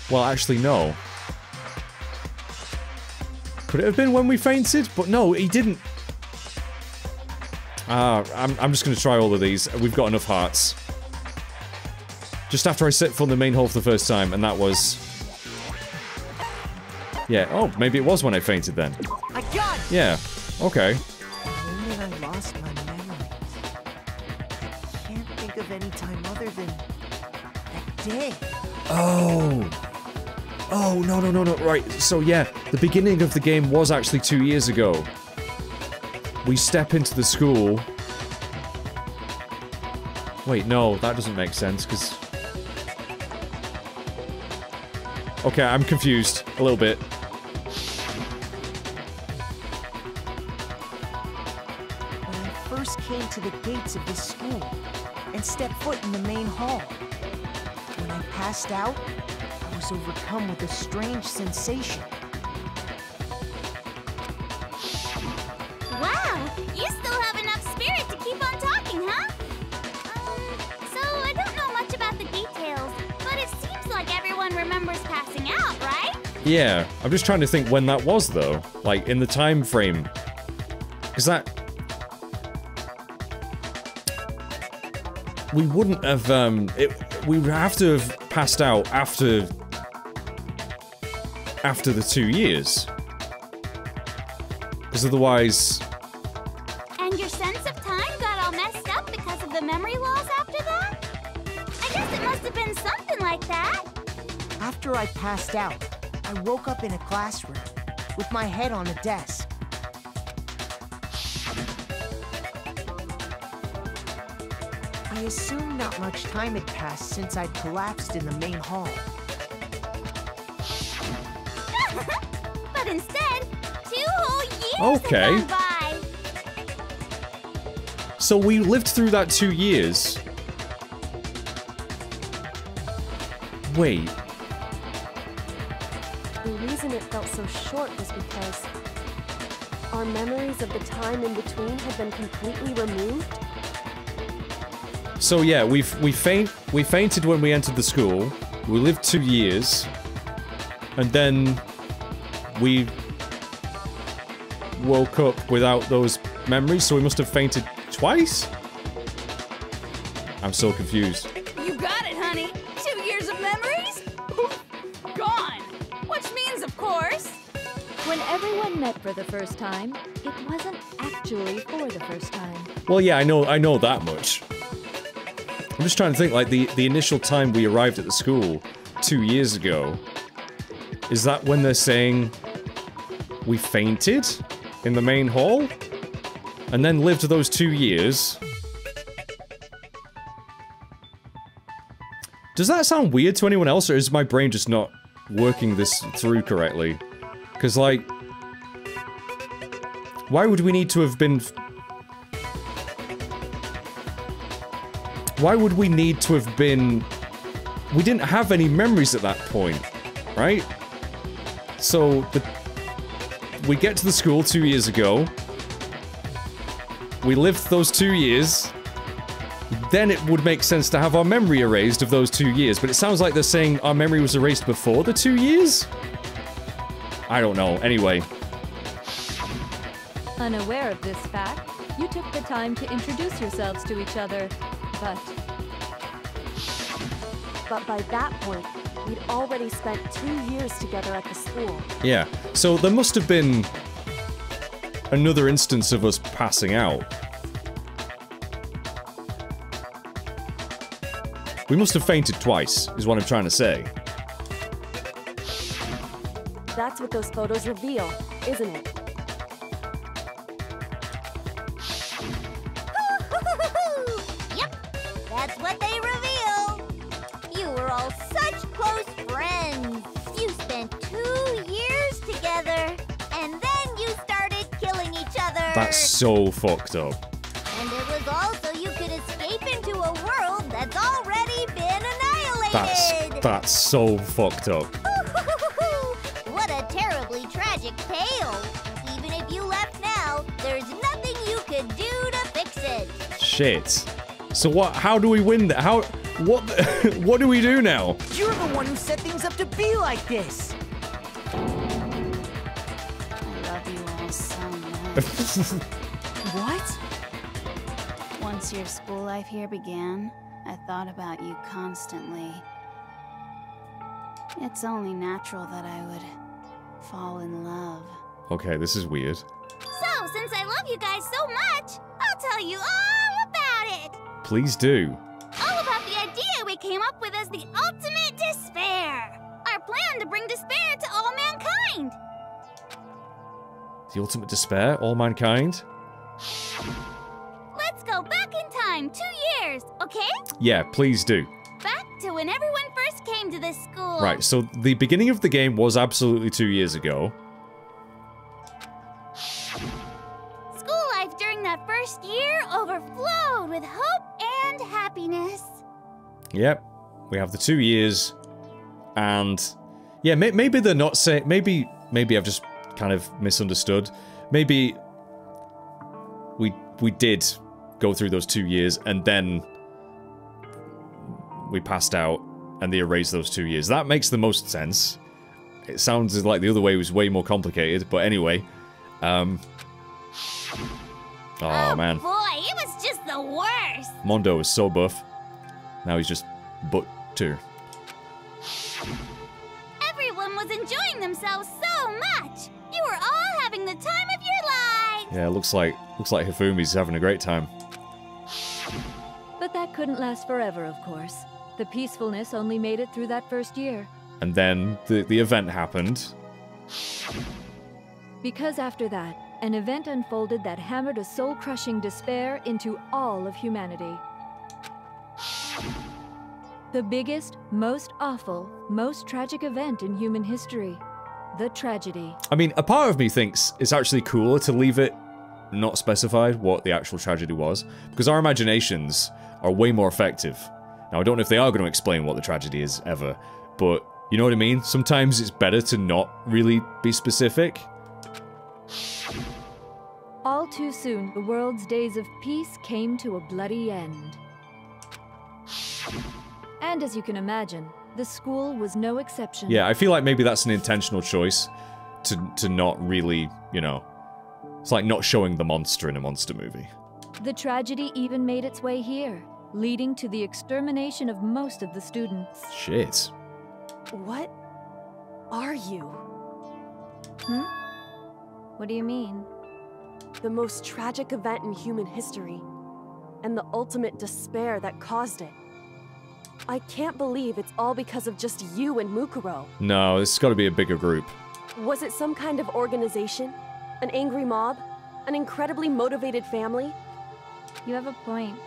Well, actually, no. Could it have been when we fainted? But no, he didn't. Ah, I'm, I'm just going to try all of these. We've got enough hearts. Just after I set foot in the main hall for the first time, and that was... Yeah, oh, maybe it was when I fainted then. I got it! Yeah, okay. I lost my memories. I can't think of any time other than that day. Oh. Oh, no, no, no, no. Right, so yeah, the beginning of the game was actually two years ago. We step into the school. Wait, no, that doesn't make sense, because... Okay, I'm confused. A little bit. When I first came to the gates of this school and stepped foot in the main hall. When I passed out, was overcome with a strange sensation. Wow, you still have enough spirit to keep on talking, huh? Um, so I don't know much about the details, but it seems like everyone remembers passing out, right? Yeah, I'm just trying to think when that was, though. Like, in the time frame. Because that... We wouldn't have, um... It, we would have to have passed out after... After the two years. Because otherwise... And your sense of time got all messed up because of the memory loss after that? I guess it must have been something like that. After I passed out, I woke up in a classroom with my head on a desk. I assumed not much time had passed since I'd collapsed in the main hall. But instead, two whole years Okay. have gone by. So we lived through that two years. Wait. The reason it felt so short was because our memories of the time in between had been completely removed. So yeah, we've we faint we fainted when we entered the school. We lived two years, and then we woke up without those memories. So we must have fainted twice. I'm so confused. You got it, honey. Two years of memories? Gone. Which means, of course, When everyone met for the first time, it wasn't actually for the first time. Well, yeah, I know I know that much. I'm just trying to think like the the initial time we arrived at the school two years ago. Is that when they're saying we fainted in the main hall? And then lived those two years? Does that sound weird to anyone else, or is my brain just not working this through correctly? Because, like... Why would we need to have been... Why would we need to have been we didn't have any memories at that point, right? So the we get to the school two years ago. We lived those two years. Then it would make sense to have our memory erased of those two years. But it sounds like they're saying our memory was erased before the two years? I don't know. Anyway. Unaware of this fact, you took the time to introduce yourselves to each other, but... But by that point, we'd already spent two years together at the school. Yeah. So there must have been another instance of us passing out. We must have fainted twice, is what I'm trying to say. That's what those photos reveal, isn't it? So fucked up. And it was all so you could escape into a world that's already been annihilated. That's that's so fucked up. what a terribly tragic tale. Even if you left now, there's nothing you could do to fix it. Shit. So what? How do we win that? How? What? what do we do now? You're the one who set things up to be like this. I love you all so much. What? Once your school life here began, I thought about you constantly. It's only natural that I would fall in love. Okay, this is weird. So, since I love you guys so much, I'll tell you all about it. Please do. All about the idea we came up with as the ultimate despair. Our plan to bring despair to all mankind. The ultimate despair, all mankind. Yeah, please do. Back to when everyone first came to this school. Right, so the beginning of the game was absolutely two years ago. School life during that first year overflowed with hope and happiness. Yep, we have the two years, and yeah, may maybe they're not saying. Maybe, maybe I've just kind of misunderstood. Maybe we we did go through those two years, and then we passed out, and they erased those two years. That makes the most sense. It sounds like the other way was way more complicated, but anyway. Um. Oh, man. Boy, it was just the worst. Mondo was so buff. Now he's just butter. Everyone was enjoying themselves so much. You were all having the time of your lives. Yeah, looks like looks like Hifumi's having a great time. But that couldn't last forever, of course. The peacefulness only made it through that first year. And then the the event happened. Because after that, an event unfolded that hammered a soul crushing despair into all of humanity. The biggest, most awful, most tragic event in human history. The tragedy. I mean, a part of me thinks it's actually cooler to leave it not specified what the actual tragedy was, because our imaginations are way more effective. Now, I don't know if they are going to explain what the tragedy is ever, but you know what I mean? Sometimes it's better to not really be specific. All too soon, the world's days of peace came to a bloody end. And as you can imagine, the school was no exception. Yeah, I feel like maybe that's an intentional choice to to not really, you know, it's like not showing the monster in a monster movie. The tragedy even made its way here, leading to the extermination of most of the students. Shit. What are you? Hmm? What do you mean? The most tragic event in human history, and the ultimate despair that caused it. I can't believe it's all because of just you and Mukuro. No, it's got to be a bigger group. Was it some kind of organization? An angry mob? An incredibly motivated family? You have a point.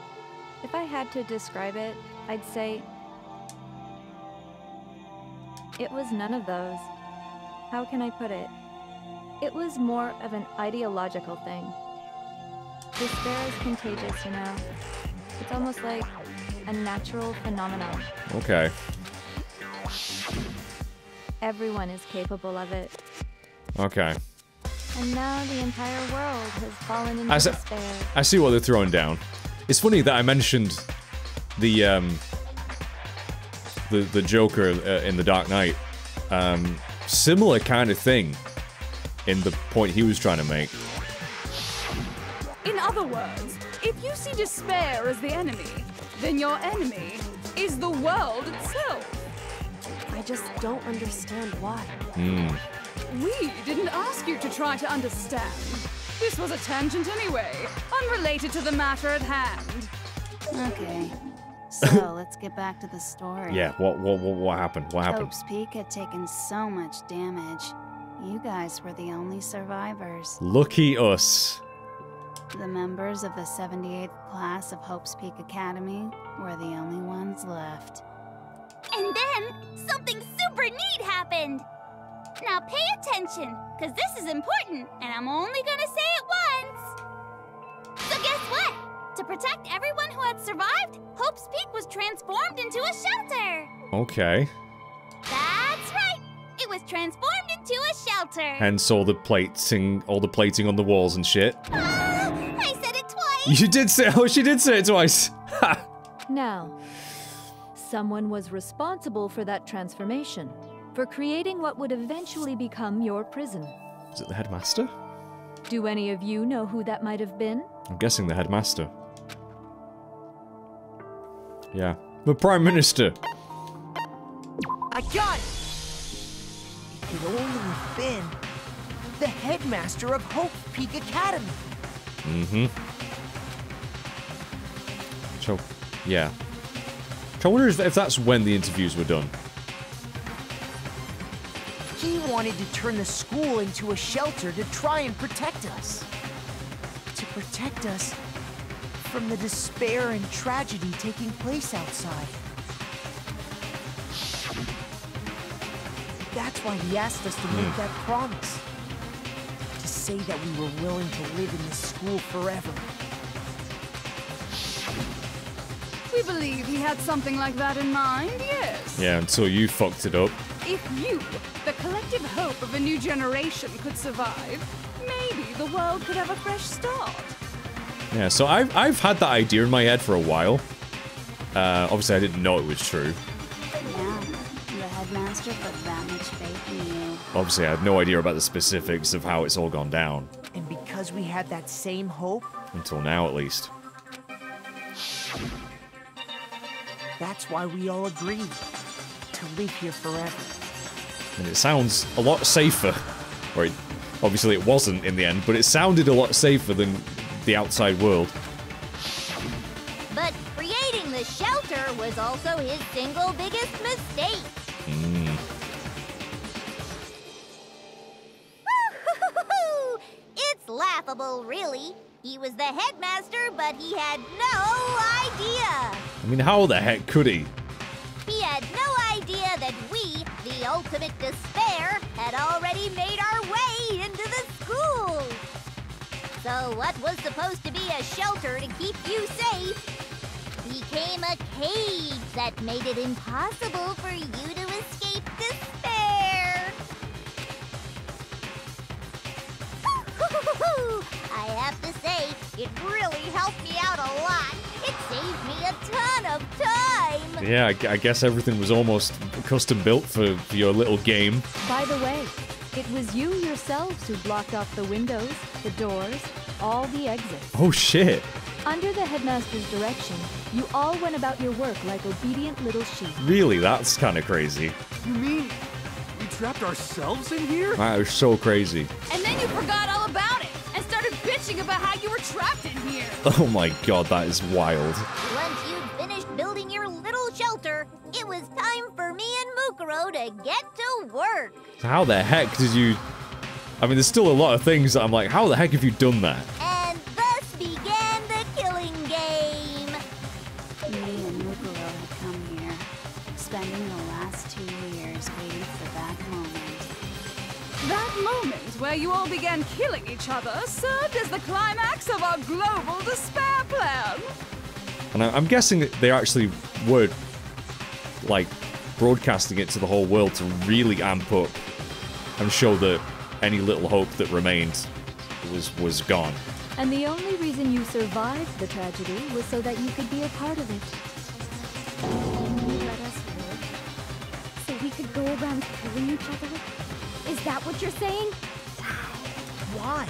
If I had to describe it, I'd say. It was none of those. How can I put it? It was more of an ideological thing. Despair is contagious, you know? It's almost like a natural phenomenon. Okay. Everyone is capable of it. Okay. And now the entire world has fallen into I see, despair. I see what they're throwing down. It's funny that I mentioned the um, the the Joker uh, in the Dark Knight. Um, similar kind of thing in the point he was trying to make. In other words, if you see despair as the enemy, then your enemy is the world itself. I just don't understand why. Hmm. We didn't ask you to try to understand. This was a tangent anyway, unrelated to the matter at hand. Okay. So let's get back to the story. Yeah. What what what, what happened? What happened? Hope's Peak had taken so much damage. You guys were the only survivors. Lucky us. The members of the 78th class of Hope's Peak Academy were the only ones left. And then something super neat happened. Now pay attention, because this is important, and I'm only gonna say it once. So guess what? To protect everyone who had survived, Hope's Peak was transformed into a shelter. Okay. That's right. It was transformed into a shelter. Hence all the plating, all the plating on the walls and shit. Ah, I said it twice. You did say. Oh, she did say it twice. Ha! Now, someone was responsible for that transformation, for creating what would eventually become your prison. Is it the headmaster? Do any of you know who that might have been? I'm guessing the headmaster. Yeah. The prime minister. I got it! It could only have been the headmaster of Hope Peak Academy. Mm-hmm. So, yeah. I wonder if, if that's when the interviews were done. He wanted to turn the school into a shelter to try and protect us. To protect us from the despair and tragedy taking place outside. That's why he asked us to make hmm. that promise. To say that we were willing to live in this school forever. We believe he had something like that in mind, yes. Yeah, until you fucked it up. If you, the collective hope of a new generation, could survive, maybe the world could have a fresh start. Yeah, so I've, I've had that idea in my head for a while. Uh, obviously, I didn't know it was true. Yeah, the headmaster put that much faith in you. Obviously, I had no idea about the specifics of how it's all gone down. And because we had that same hope, Until now, at least. That's why we all agreed to live here forever. And it sounds a lot safer. Or it, obviously it wasn't in the end, but it sounded a lot safer than the outside world. But creating the shelter was also his single biggest mistake. Mm. it's laughable, really. He was the headmaster, but he had no idea. I mean, how the heck could he? He had no idea that we, the ultimate despair, had already made our way into the school. So what was supposed to be a shelter to keep you safe became a cage that made it impossible for you to say, it really helped me out a lot. It saved me a ton of time. Yeah, I, I guess everything was almost custom built for, for your little game. By the way, it was you yourselves who blocked off the windows, the doors, all the exits. Oh shit. Under the headmaster's direction, you all went about your work like obedient little sheep. Really, that's kind of crazy. You mean we trapped ourselves in here? That is so crazy. And then you forgot all about it and started bitching about how you were trapped in here. Oh my god, that is wild. Once you'd finished building your little shelter, it was time for me and Mukuro to get to work. How the heck did you... I mean, there's still a lot of things that I'm like, how the heck have you done that? And where you all began killing each other served as the climax of our global despair plan. And I- I'm guessing that they actually were, like, broadcasting it to the whole world to really amp up and show that any little hope that remained was was gone. And the only reason you survived the tragedy was so that you could be a part of it. Let us live. So we could go around killing each other? Is that what you're saying? Why?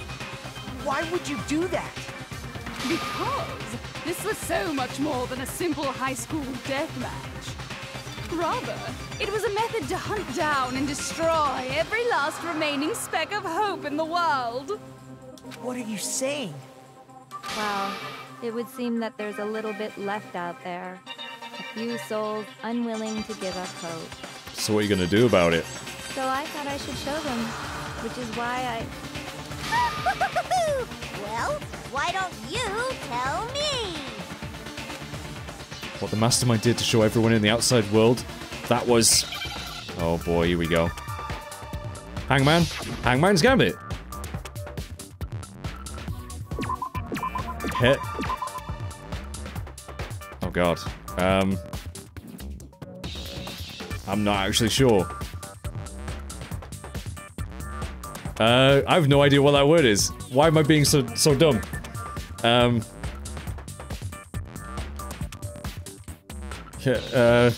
Why would you do that? Because this was so much more than a simple high school death match. Rather, it was a method to hunt down and destroy every last remaining speck of hope in the world. What are you saying? Well, it would seem that there's a little bit left out there. A few souls unwilling to give up hope. So what are you gonna do about it? So I thought I should show them, which is why I. well, why don't you tell me? What the mastermind did to show everyone in the outside world, that was... Oh boy, here we go. Hangman? Hangman's Gambit! Hit. Oh god. Um... I'm not actually sure. Uh, I have no idea what that word is. Why am I being so so dumb? Um... Yeah, uh...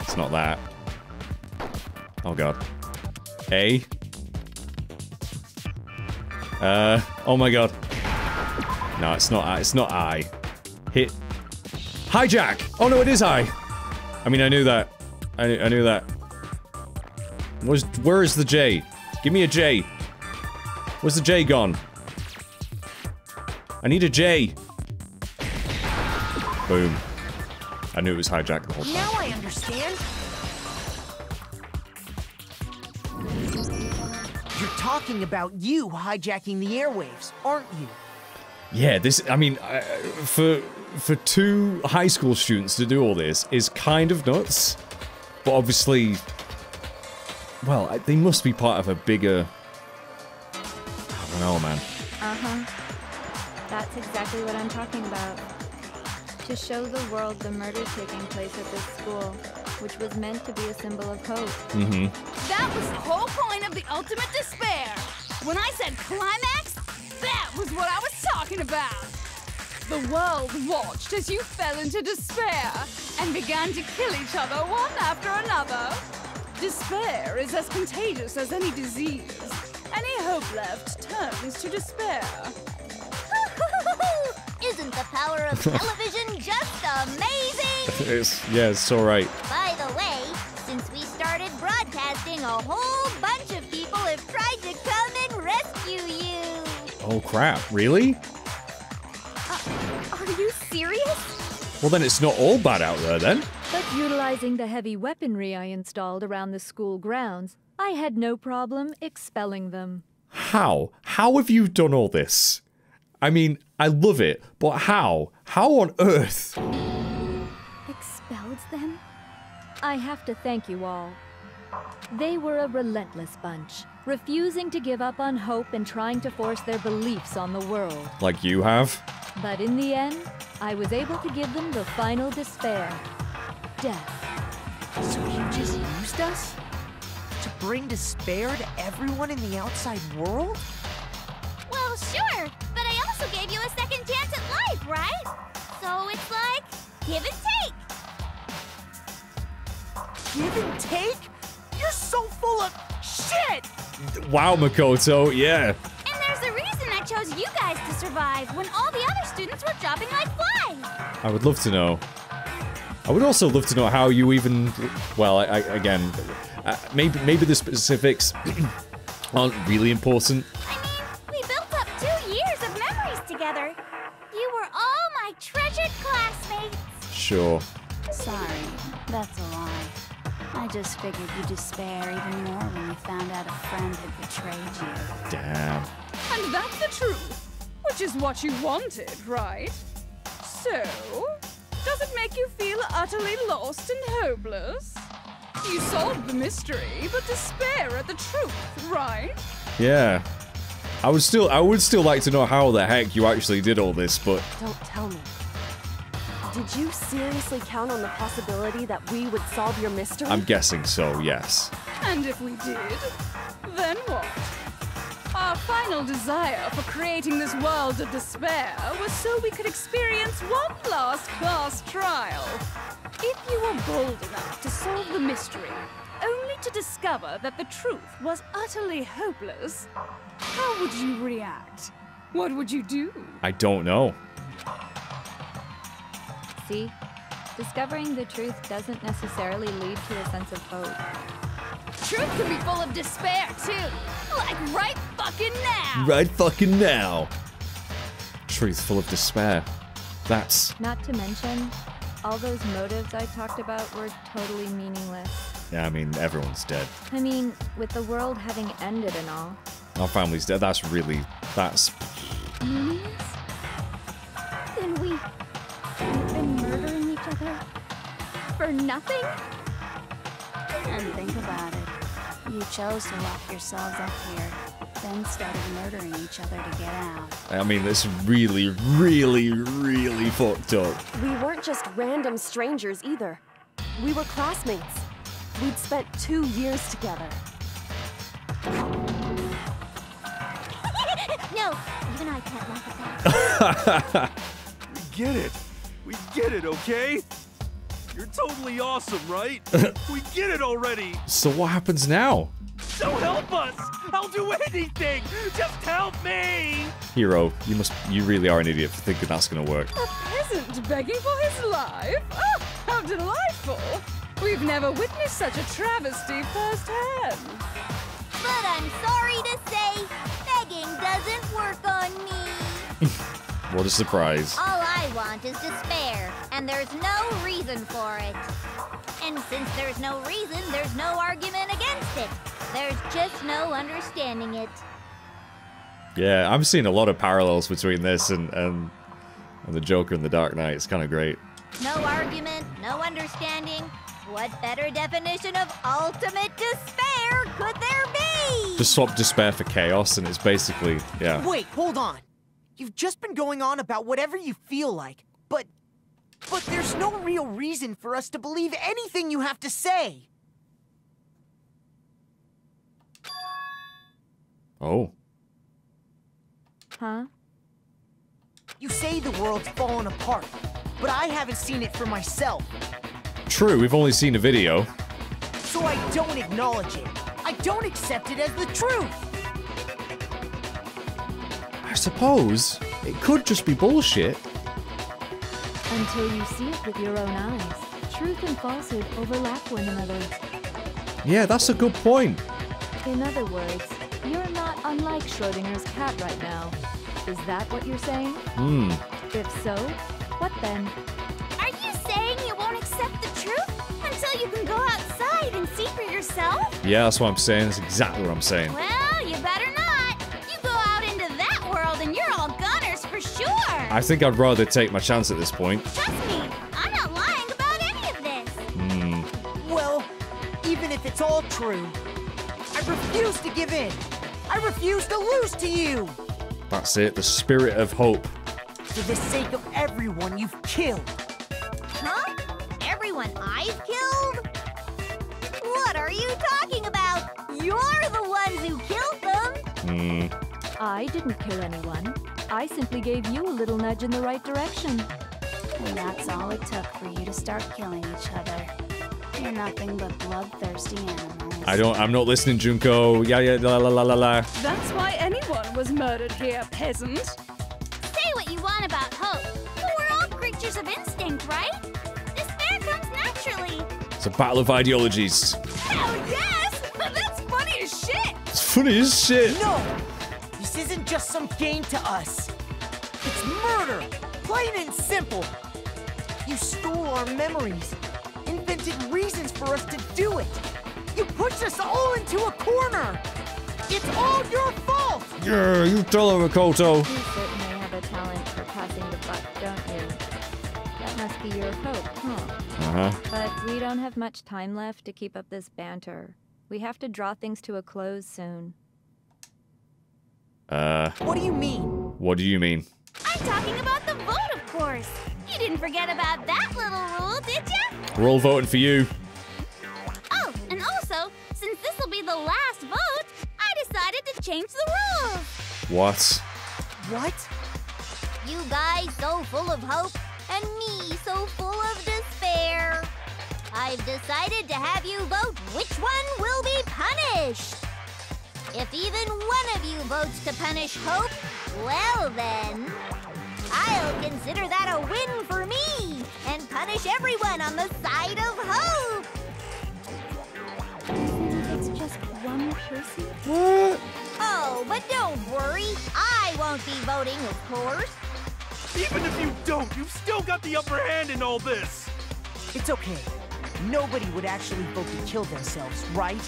It's not that. Oh god. A? Uh, oh my god. No, it's not I. It's not I. Hit. Hijack! Oh no, it is I! I mean, I knew that. I, knew- I knew that. Where is the J? Give me a J. Where's the J gone? I need a J. Boom. I knew it was hijack the whole time. Now I understand. You're talking about you hijacking the airwaves, aren't you? Yeah, this. I mean, uh, for for two high school students to do all this is kind of nuts, but obviously, well, I- they must be part of a bigger. I don't know, man. Uh huh. That's exactly what I'm talking about. To show the world the murder taking place at this school, which was meant to be a symbol of hope. Mm-hmm. That was the whole point of the ultimate despair. When I said climax, that was what I was talking about. The world watched as you fell into despair and began to kill each other one after another. Despair is as contagious as any disease. Any hope left turns to despair. Isn't the power of television just amazing? It's yeah, it's all right. By the way, since we started broadcasting, a whole bunch of people have tried to come and rescue you. Oh crap! Really? Uh, are you serious? Well, then it's not all bad out there then. Utilizing the heavy weaponry I installed around the school grounds, I had no problem expelling them. How? How have you done all this? I mean, I love it, but how? How on earth? Expelled them? I have to thank you all. They were a relentless bunch, refusing to give up on hope and trying to force their beliefs on the world. Like you have? But in the end, I was able to give them the final despair death. So you just used us? To bring despair to everyone in the outside world? Well, sure, but I also gave you a second chance at life, right? So it's like give and take. Give and take? You're so full of shit! Wow, Makoto, yeah. And there's a reason I chose you guys to survive when all the other students were dropping like flies. I would love to know. I would also love to know how you even. Well, I, I, again, uh, maybe maybe the specifics aren't really important. I mean, we built up two years of memories together. You were all my treasured classmates. Sure. Sorry, that's a lie. I just figured you'd despair even more when you found out a friend had betrayed you. Damn. And that's the truth, which is what you wanted, right? So, does it make you feel utterly lost and hopeless? You solved the mystery, but despair at the truth, right? Yeah. I would still I would still like to know how the heck you actually did all this, but Don't tell me. Did you seriously count on the possibility that we would solve your mystery? I'm guessing so, yes. And if we did, then what? Our final desire for creating this world of despair was so we could experience one last class trial. If you were bold enough to solve the mystery, only to discover that the truth was utterly hopeless, how would you react? What would you do? I don't know. See? Discovering the truth doesn't necessarily lead to a sense of hope. Truth can be full of despair, too. Like right fucking now. Right fucking now. Truth full of despair. That's. Not to mention, all those motives I talked about were totally meaningless. Yeah, I mean, everyone's dead. I mean, with the world having ended and all. Our family's dead. That's really. That's. Meaningless? Then we... we've been murdering each other for nothing? And think about it. You chose to lock yourselves up here, then started murdering each other to get out. I mean, it's really, really, really fucked up. We weren't just random strangers either. We were classmates. We'd spent two years together. no, even I can't laugh at that. We get it. We get it, okay? You're totally awesome, right? we get it already. So what happens now? So help us. I'll do anything. Just help me. Hiro, you must. You really are an idiot for thinking that's gonna work. A peasant begging for his life? Oh, how delightful! We've never witnessed such a travesty firsthand. But I'm sorry to say, begging doesn't work on me. What a surprise. All I want is despair, and there's no reason for it. And since there's no reason, there's no argument against it. There's just no understanding it. Yeah, I'm seeing a lot of parallels between this and and, and the Joker and the Dark Knight. It's kind of great. No argument, no understanding. What better definition of ultimate despair could there be? Just swap despair for chaos, and it's basically yeah. Wait, hold on. You've just been going on about whatever you feel like, but. But there's no real reason for us to believe anything you have to say. Oh, Huh? You say the world's fallen apart, but I haven't seen it for myself, true. We've only seen a video. so I don't acknowledge it. I don't accept it as the truth. I suppose it could just be bullshit. Until you see it with your own eyes. Truth and falsehood overlap one another. Yeah, that's a good point. In other words, you're not unlike Schrodinger's cat right now. Is that what you're saying? Hmm. If so, what then? Are you saying you won't accept the truth until you can go outside and see for yourself? Yeah, that's what I'm saying. That's exactly what I'm saying. Well, I think I'd rather take my chance at this point. Trust me, I'm not lying about any of this. Hmm. Well, even if it's all true, I refuse to give in. I refuse to lose to you. That's it. The spirit of hope. For the sake of everyone you've killed. Huh? Everyone I've killed? What are you talking about? You're the ones who killed them. Hmm. I didn't kill anyone. I simply gave you a little nudge in the right direction. And that's all it took for you to start killing each other. You're nothing but bloodthirsty animals. I don't. I'm not listening, Junko. Yeah, yeah. La la la la la. That's why anyone was murdered here, peasant. Say what you want about hope, but we're all creatures of instinct, right? Despair comes naturally. It's a battle of ideologies. Hell yes! That's funny as shit! It's funny as shit. No! This isn't just some game to us. It's murder! Plain and simple! You stole our memories, invented reasons for us to do it. You pushed us all into a corner! It's all your fault! Yeah, you tell her, Makoto. You certainly have a talent for passing the buck, don't you? That must be your hope, huh? Uh huh. But we don't have much time left to keep up this banter. We have to draw things to a close soon. Uh, What do you mean? what do you mean? I'm talking about the vote, of course. You didn't forget about that little rule, did you? We're all voting for you. Oh, and also, since this will be the last vote, I decided to change the rules. What? What? You guys so full of hope, and me so full of despair. I've decided to have you vote which one will be punished. If even one of you votes to punish Hope, well then, I'll consider that a win for me and punish everyone on the side of Hope. It's just one person? What? Oh, but don't worry, I won't be voting, of course. Even if you don't, you've still got the upper hand in all this. It's okay. Nobody would actually vote to kill themselves, right?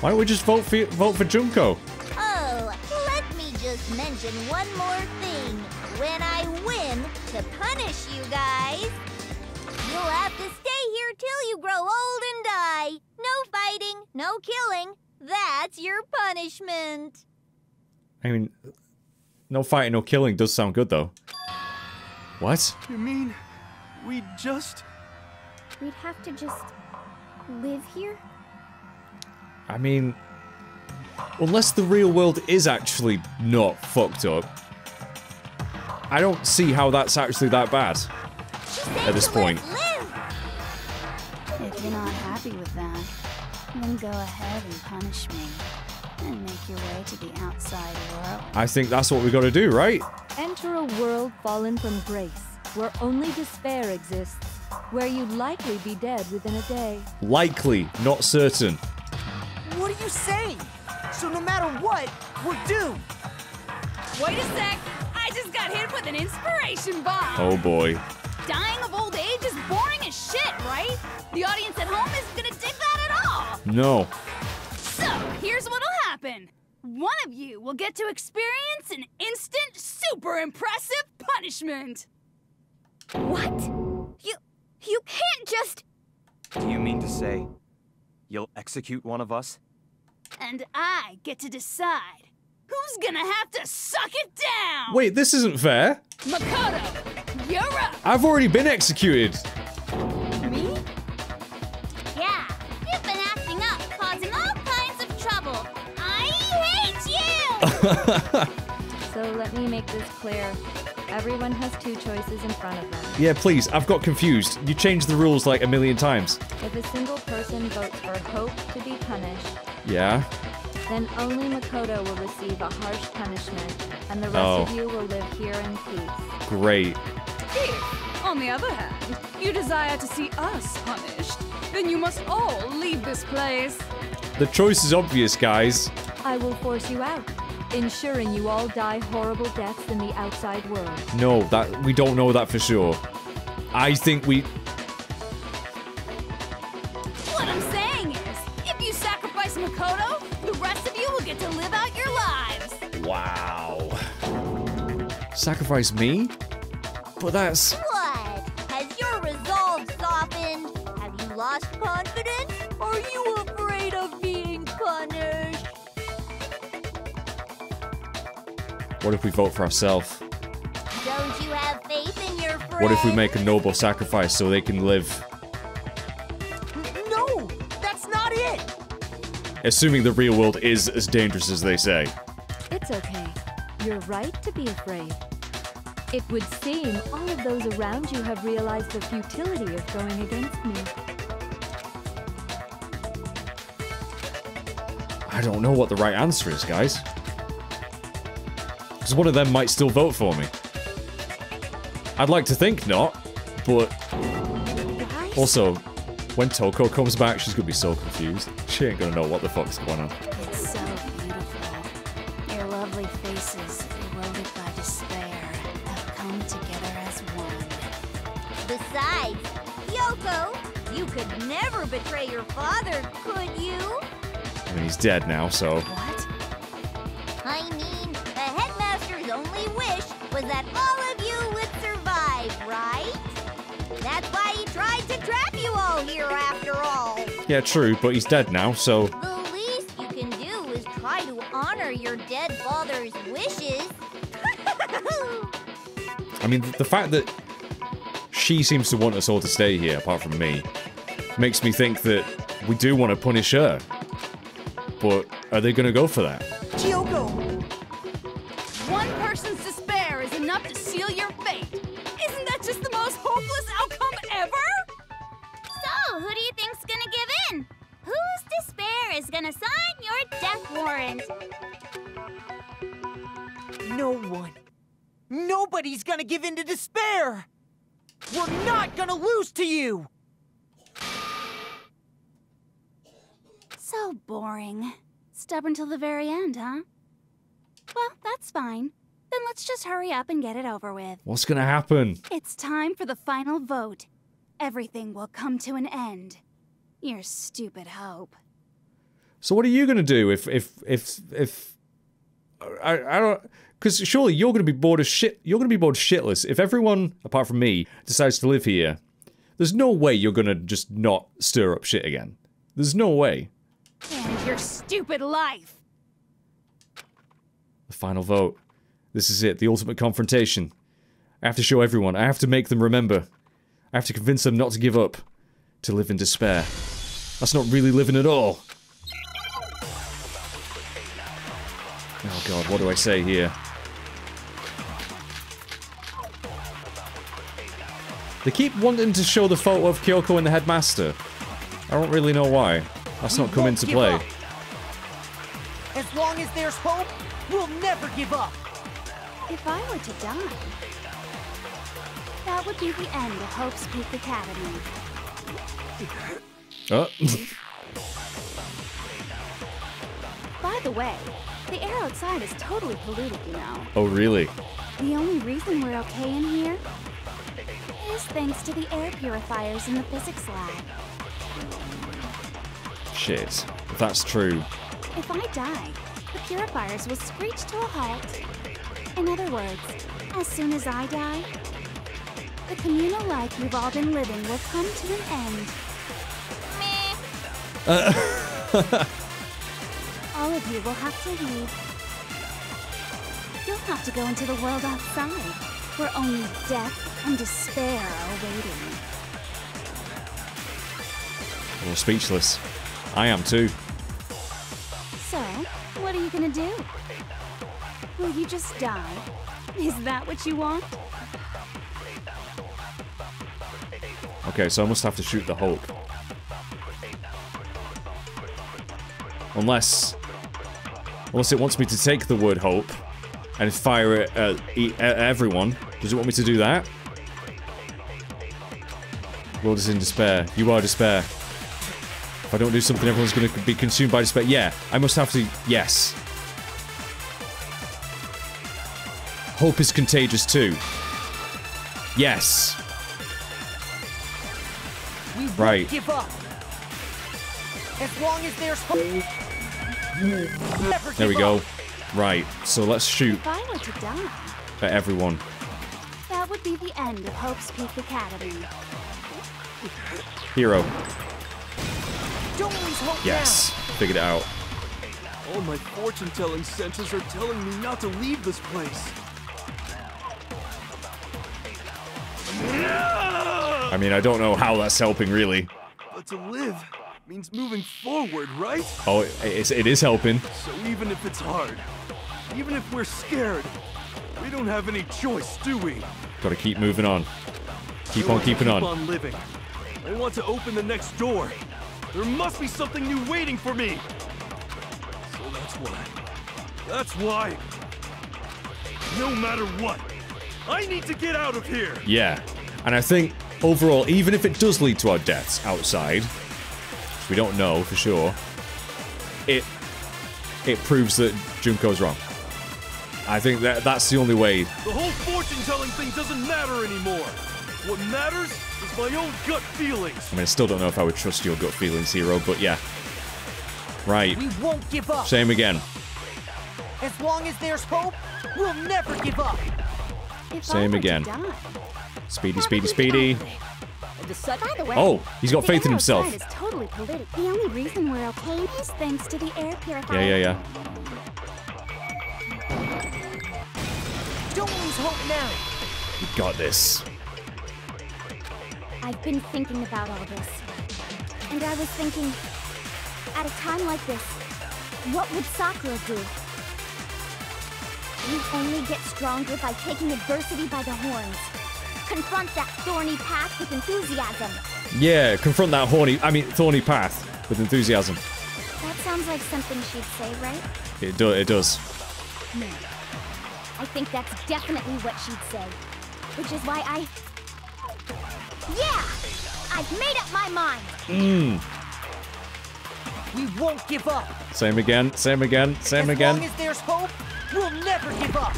Why don't we just vote for vote for Junko? Oh, let me just mention one more thing. When I win to punish you guys, you'll have to stay here till you grow old and die. No fighting, no killing. That's your punishment. I mean, no fighting, no killing does sound good though. What? You mean we just We'd have to just live here? I mean, unless the real world is actually not fucked up, I don't see how that's actually that bad at this point. If you're not happy with that, then go ahead and punish me. And make your way to the outside world. I think that's what we got to do, right? Enter a world fallen from grace, where only despair exists, where you'd likely be dead within a day. Likely, not certain. What are you saying? So no matter what, we're doomed. Wait a sec. I just got hit with an inspiration bomb. Oh boy. Dying of old age is boring as shit, right? The audience at home isn't gonna dig that at all. No. So, here's what'll happen. One of you will get to experience an instant, super impressive punishment. What? You you can't just Do you mean to say you'll execute one of us? And I get to decide who's gonna have to suck it down. Wait, this isn't fair. Makoto, you're up. I've already been executed. Me? Yeah, you've been acting up, causing all kinds of trouble. I hate you! So let me make this clear. Everyone has two choices in front of them. Yeah, please, I've got confused. You changed the rules like a million times. If a single person votes for Hope to be punished, Yeah? then only Makoto will receive a harsh punishment, and the rest Oh. of you will live here in peace. Great. If, on the other hand, you desire to see us punished, then you must all leave this place. The choice is obvious, guys. I will force you out, ensuring you all die horrible deaths in the outside world. No, that we don't know that for sure. I think we What I'm saying is, if you sacrifice Makoto, the rest of you will get to live out your lives. Wow. Sacrifice me? But that's What? Has your resolve softened? Have you lost confidence? What if we vote for ourselves? Don't you have faith in your friends? What if we make a noble sacrifice so they can live? No, that's not it. Assuming the real world is as dangerous as they say. It's okay. You're right to be afraid. It would seem all of those around you have realized the futility of going against me. I don't know what the right answer is, guys. Because one of them might still vote for me. I'd like to think not, but also, when Toko comes back, she's gonna be so confused. She ain't gonna know what the fuck's going on. It's so beautiful. Your lovely faces, eroded by despair, have come together as one. Besides, Kyoko, you could never betray your father, could you? I mean, he's dead now, so. What? Yeah, true, but he's dead now, so. The least you can do is try to honor your dead father's wishes. I mean, the fact that she seems to want us all to stay here, apart from me. Makes me think that we do want to punish her. But are they going to go for that? Is gonna sign your death warrant? No one. Nobody's gonna give in to despair! We're not gonna lose to you! So boring. Stubborn till the very end, huh? Well, that's fine. Then let's just hurry up and get it over with. What's going to happen? It's time for the final vote. Everything will come to an end. Your stupid hope. So what are you going to do if if if if I I don't because surely you're going to be bored of shit. You're going to be bored shitless if everyone apart from me decides to live here. There's no way you're going to just not stir up shit again. There's no way. And your stupid life. The final vote. This is it. The ultimate confrontation. I have to show everyone. I have to make them remember. I have to convince them not to give up. To live in despair. That's not really living at all. Oh god, what do I say here? They keep wanting to show the photo of Kyoko and the headmaster. I don't really know why. That's not come into play. up. As long as there's hope, we'll never give up! If I were to die, that would be the end of Hope's Peak Academy. Oh. By the way, the air outside is totally polluted, you know. oh, really? The only reason we're okay in here is thanks to the air purifiers in the physics lab. Shit. If that's true. If I die, the purifiers will screech to a halt. In other words, as soon as I die, the communal life you've all been living will come to an end. All of you will have to leave. You'll have to go into the world outside, where only death and despair are waiting. Well, speechless. I am too. So, what are you gonna do? Will you just die? Is that what you want? Okay, so I must have to shoot the Hulk. Unless... Unless it wants me to take the word hope and fire it at, e- at everyone. Does it want me to do that? World is in despair. You are despair. If I don't do something, everyone's going to be consumed by despair. Yeah, I must have to... Yes. Hope is contagious too. Yes. We Right. give up! As long as there's hope, There we go. Right, so let's shoot If I were to die, at everyone. that would be the end of Hope's Peak Academy. Hiro. Don't lose hope Yes. Figured it out. All my fortune-telling senses are telling me not to leave this place. I mean, I don't know how that's helping, really. But to live means moving forward, right? Oh, it's, it is helping. So even if it's hard, even if we're scared, we don't have any choice, do we? Gotta keep moving on. Keep I on keeping keep on. on living. I want to open the next door. There must be something new waiting for me. So that's why. That's why. No matter what, I need to get out of here. Yeah. And I think, overall, even if it does lead to our deaths outside, we don't know for sure, it it proves that Junko's wrong. I think that that's the only way. The whole fortune-telling thing doesn't matter anymore. What matters is my own gut feelings. I mean, I still don't know if I would trust your gut feelings, Hiro, but yeah. Right. We won't give up! Same again. As long as there's hope, we'll never give up! If Same again. Die, Speedy, speedy, speedy. By the way, Oh, he's got faith in himself. is totally. The only reason we're okay is thanks to the air purifier. Yeah, yeah, yeah. Don't lose hope now! We got this. I've been thinking about all this. And I was thinking, at a time like this, what would Sakura do? You only get stronger by taking adversity by the horns. Confront that thorny path with enthusiasm. Yeah, confront that horny, I mean, thorny path with enthusiasm. That sounds like something she'd say, right? It, do, it does. No. I think that's definitely what she'd say. Which is why I... Yeah! I've made up my mind! Mmm. We won't give up. Same again, same again, same as again. As long as there's hope, we'll never give up.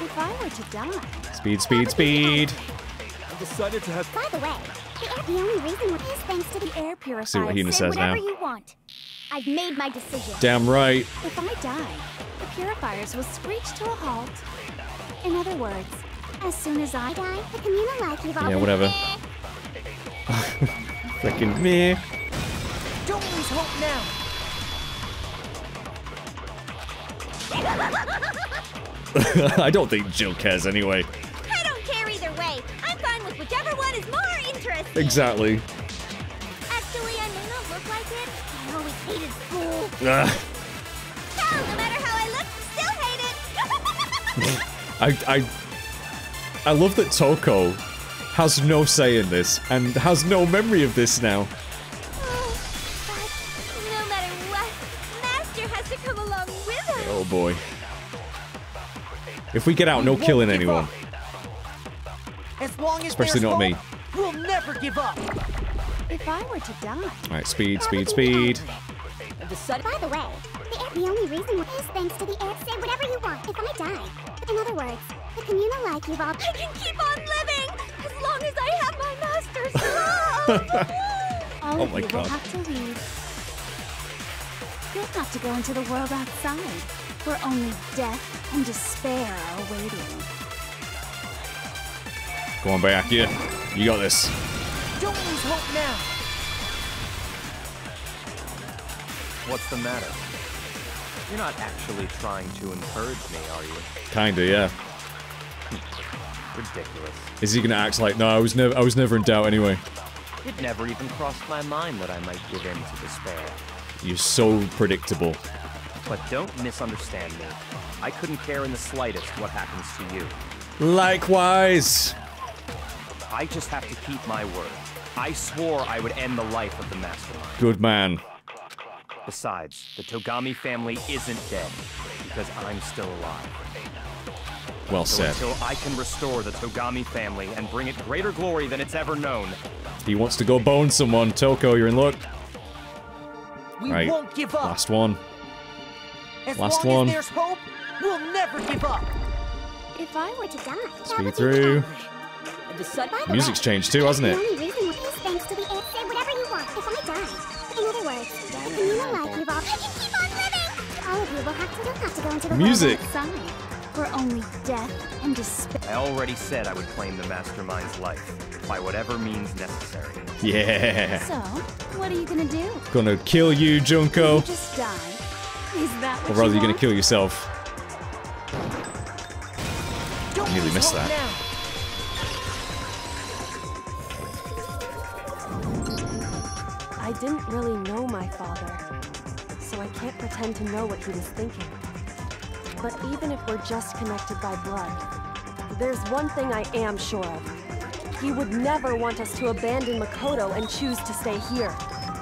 If I were to die... Speed, speed, speed. I decided to have. By the way, the, air, the only reason is thanks to the air purifier. See what Hina says now. you want. I've made my decision. Damn right. If I die, the purifiers will screech to a halt. In other words, as soon as I die, the communal life you've all Yeah, whatever. Freaking me. Don't lose hope now. I don't think Jill cares anyway. I either way. I'm fine with whichever one is more interesting. Exactly. Actually, I may not look like it. but I always hated school. Ugh. Hell, no matter how I look, still hate it. I, I, I love that Toko has no say in this and has no memory of this now. Oh, no matter what, Master has to come along with us. Oh boy. If we get out, no killing give anyone. Up. As long as Especially there's not me. We'll never give up. If I were to die... Alright, speed, speed, speed. By the way, the, air, the only reason is thanks to the air. Say whatever you want. If I die, in other words, the communal life you've all... I can keep on living as long as I have my master's love. All Oh of my you God. will have to leave. You'll have to go into the world outside, where only death and despair are awaiting. Go on, Byakuya. You got this. Don't lose hope now. What's the matter? You're not actually trying to encourage me, are you? Kinda, yeah. Ridiculous. Is he gonna act like, no, I was never, I was never in doubt anyway. It never even crossed my mind that I might give in to despair. You're so predictable. But don't misunderstand me. I couldn't care in the slightest what happens to you. Likewise. I just have to keep my word. I swore I would end the life of the mastermind. Good man. Besides, the Togami family isn't dead, because I'm still alive. Well So said. until I can restore the Togami family and bring it greater glory than it's ever known, He wants to go bone someone. Toko, you're in luck. We Right. won't give up. Last one. As last long one. as there's hope, we'll never give up. If I were to die, that Speed would be through. By the Music's way, changed too, hasn't The it? only reason is thanks to the air. Say whatever you want. If I die, in other words, the communal life you've all. I can keep on living. All of you will have to, you'll have to go into the Music. world outside, where only death and despair. I already said I would claim the mastermind's life, by whatever means necessary. Yeah. So, what are you gonna do? Gonna kill you, You Junko. just die. Is that what Or rather, you you're gonna kill yourself. Don't Nearly missed that. now. I didn't really know my father, so I can't pretend to know what he was thinking. But even if we're just connected by blood, there's one thing I am sure of. He would never want us to abandon Makoto and choose to stay here.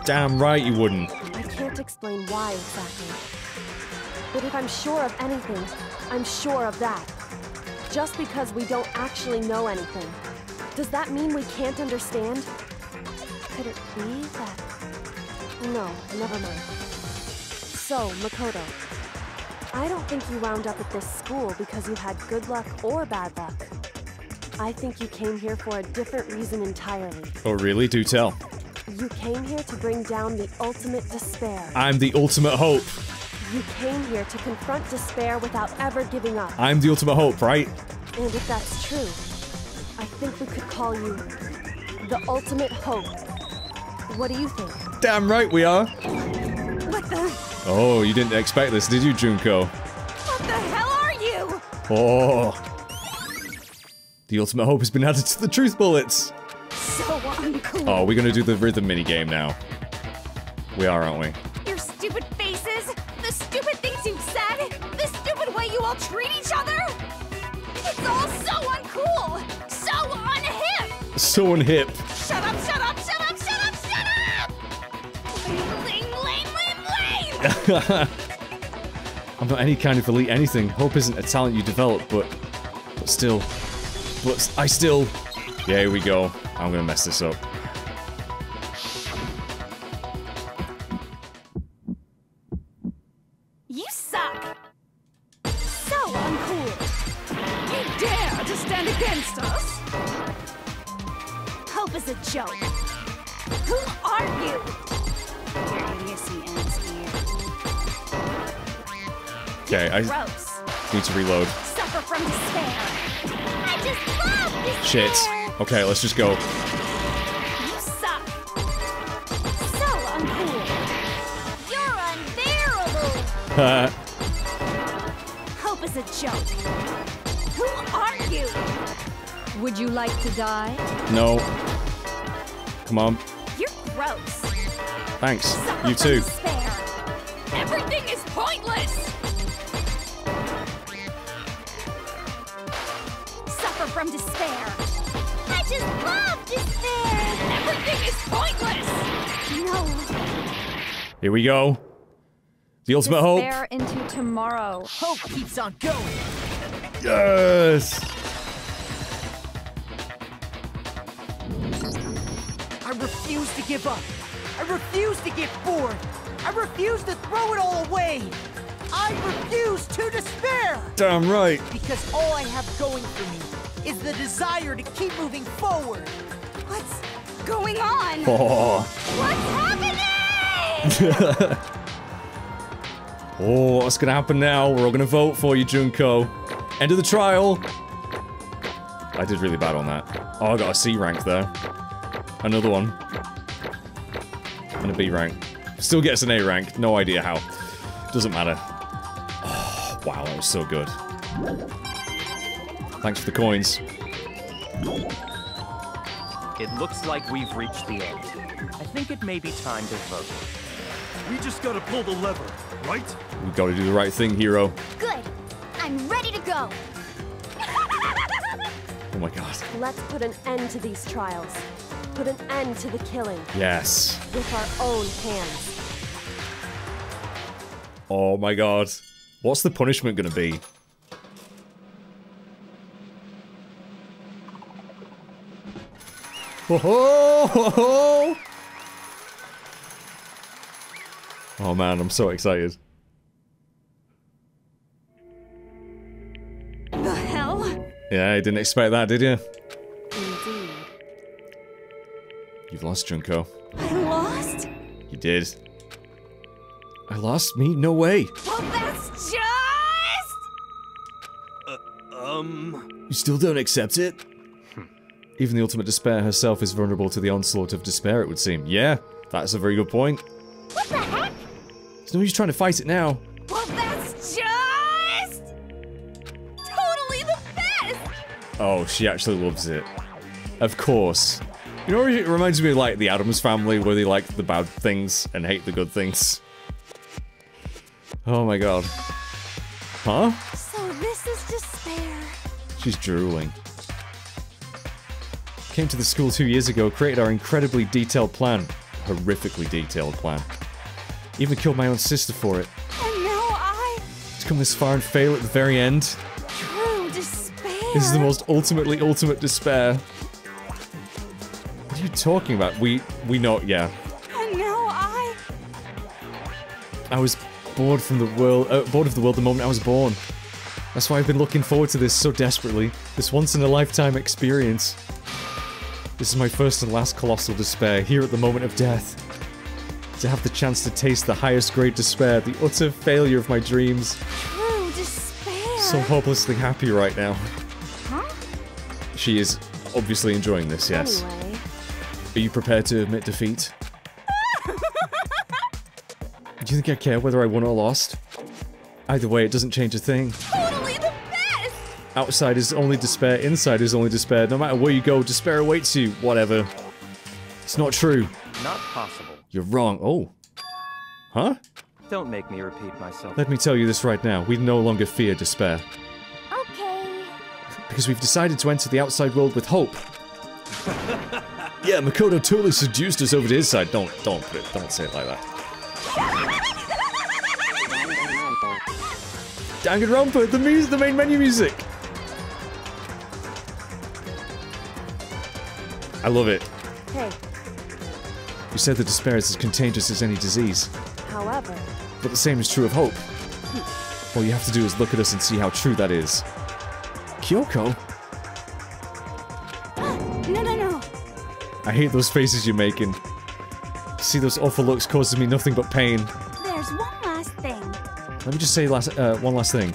Damn right you wouldn't. I can't explain why exactly. But if I'm sure of anything, I'm sure of that. Just because we don't actually know anything, does that mean we can't understand? Could it be that... No, never mind. So, Makoto, I don't think you wound up at this school because you had good luck or bad luck. I think you came here for a different reason entirely. Oh, really? Do tell. You came here to bring down the ultimate despair. I'm the ultimate hope. You came here to confront despair without ever giving up. I'm the ultimate hope, right? And if that's true, I think we could call you the ultimate hope. What do you think? Damn right we are. What the? Oh, you didn't expect this, did you, Junko? What the hell are you? Oh. The ultimate hope has been added to the truth bullets. So uncool. Oh, we're gonna do the rhythm mini game now. We are, aren't we? Your stupid faces, the stupid things you've said, the stupid way you all treat each other. It's all so uncool, so unhip. So unhip. I'm not any kind of elite anything. Hope isn't a talent you develop, but but still, but I still. Yeah, here we go. I'm gonna mess this up. Okay, let's just go. You suck. So uncool. You're unbearable. Hope is a joke. Who are you? Would you like to die? no. Come on. You're gross. Thanks. You too. Here we go. The ultimate hope. Despair into tomorrow. Hope keeps on going. Yes. I refuse to give up. I refuse to get bored. I refuse to throw it all away. I refuse to despair. Damn right. Because all I have going for me is the desire to keep moving forward. What's going on? Oh. What's happening? Oh, what's gonna happen now? We're all gonna vote for you, Junko. End of the trial. I did really bad on that. Oh, I got a C rank there. Another one. And a B rank. Still gets an A rank. No idea how. Doesn't matter. Oh, wow, that was so good. Thanks for the coins. It looks like we've reached the end. I think it may be time to vote. We just gotta pull the lever, right? We gotta do the right thing, hero. Good. I'm ready to go. Oh my god. Let's put an end to these trials. Put an end to the killing Yes. with our own hands. Oh my god. What's the punishment gonna be? Ho ho ho ho! Oh man, I'm so excited. The hell? Yeah, you didn't expect that, did you? Indeed. You've lost, Junko. I lost? You did. I lost? Me? No way. Well, that's just... Um. You still don't accept it? Even the ultimate despair herself is vulnerable to the onslaught of despair, it would seem. Yeah, that's a very good point. What the heck? There's no use trying to fight it now. Well, that's just... Totally the best! Oh, she actually loves it. Of course. You know, it reminds me of like the Addams family, where they like the bad things and hate the good things. Oh my god. Huh? So this is despair. She's drooling. Came to the school two years ago, created our incredibly detailed plan. Horrifically detailed plan. Even killed my own sister for it. And now I... To come this far and fail at the very end. True despair. This is the most ultimately ultimate despair. What are you talking about? We we know yeah. And now I... I was bored from the world uh, bored of the world the moment I was born. That's why I've been looking forward to this so desperately. This once in a lifetime experience. This is my first and last colossal despair, here at the moment of death. To have the chance to taste the highest grade despair, the utter failure of my dreams. True despair. So hopelessly happy right now. Huh? She is obviously enjoying this, yes. Anyway, Are you prepared to admit defeat? Do you think I care whether I won or lost? Either way, it doesn't change a thing. Totally the best! Outside is only despair, inside is only despair. No matter where you go, despair awaits you. Whatever. It's not true. Not possible. You're wrong. Oh. Huh? Don't make me repeat myself. Let me tell you this right now. We no longer fear despair. Okay. Because we've decided to enter the outside world with hope. yeah, Makoto totally seduced us over to his side. Don't, don't put it, don't say it like that. Danganronpa, the music, the main menu music. I love it. Hey, You said that despair is as contagious as any disease, however, but the same is true of hope. All you have to do is look at us and see how true that is. Kyoko? No, no, no. I hate those faces you're making. See those awful looks causes me nothing but pain. There's one last thing. Let me just say last, uh, one last thing.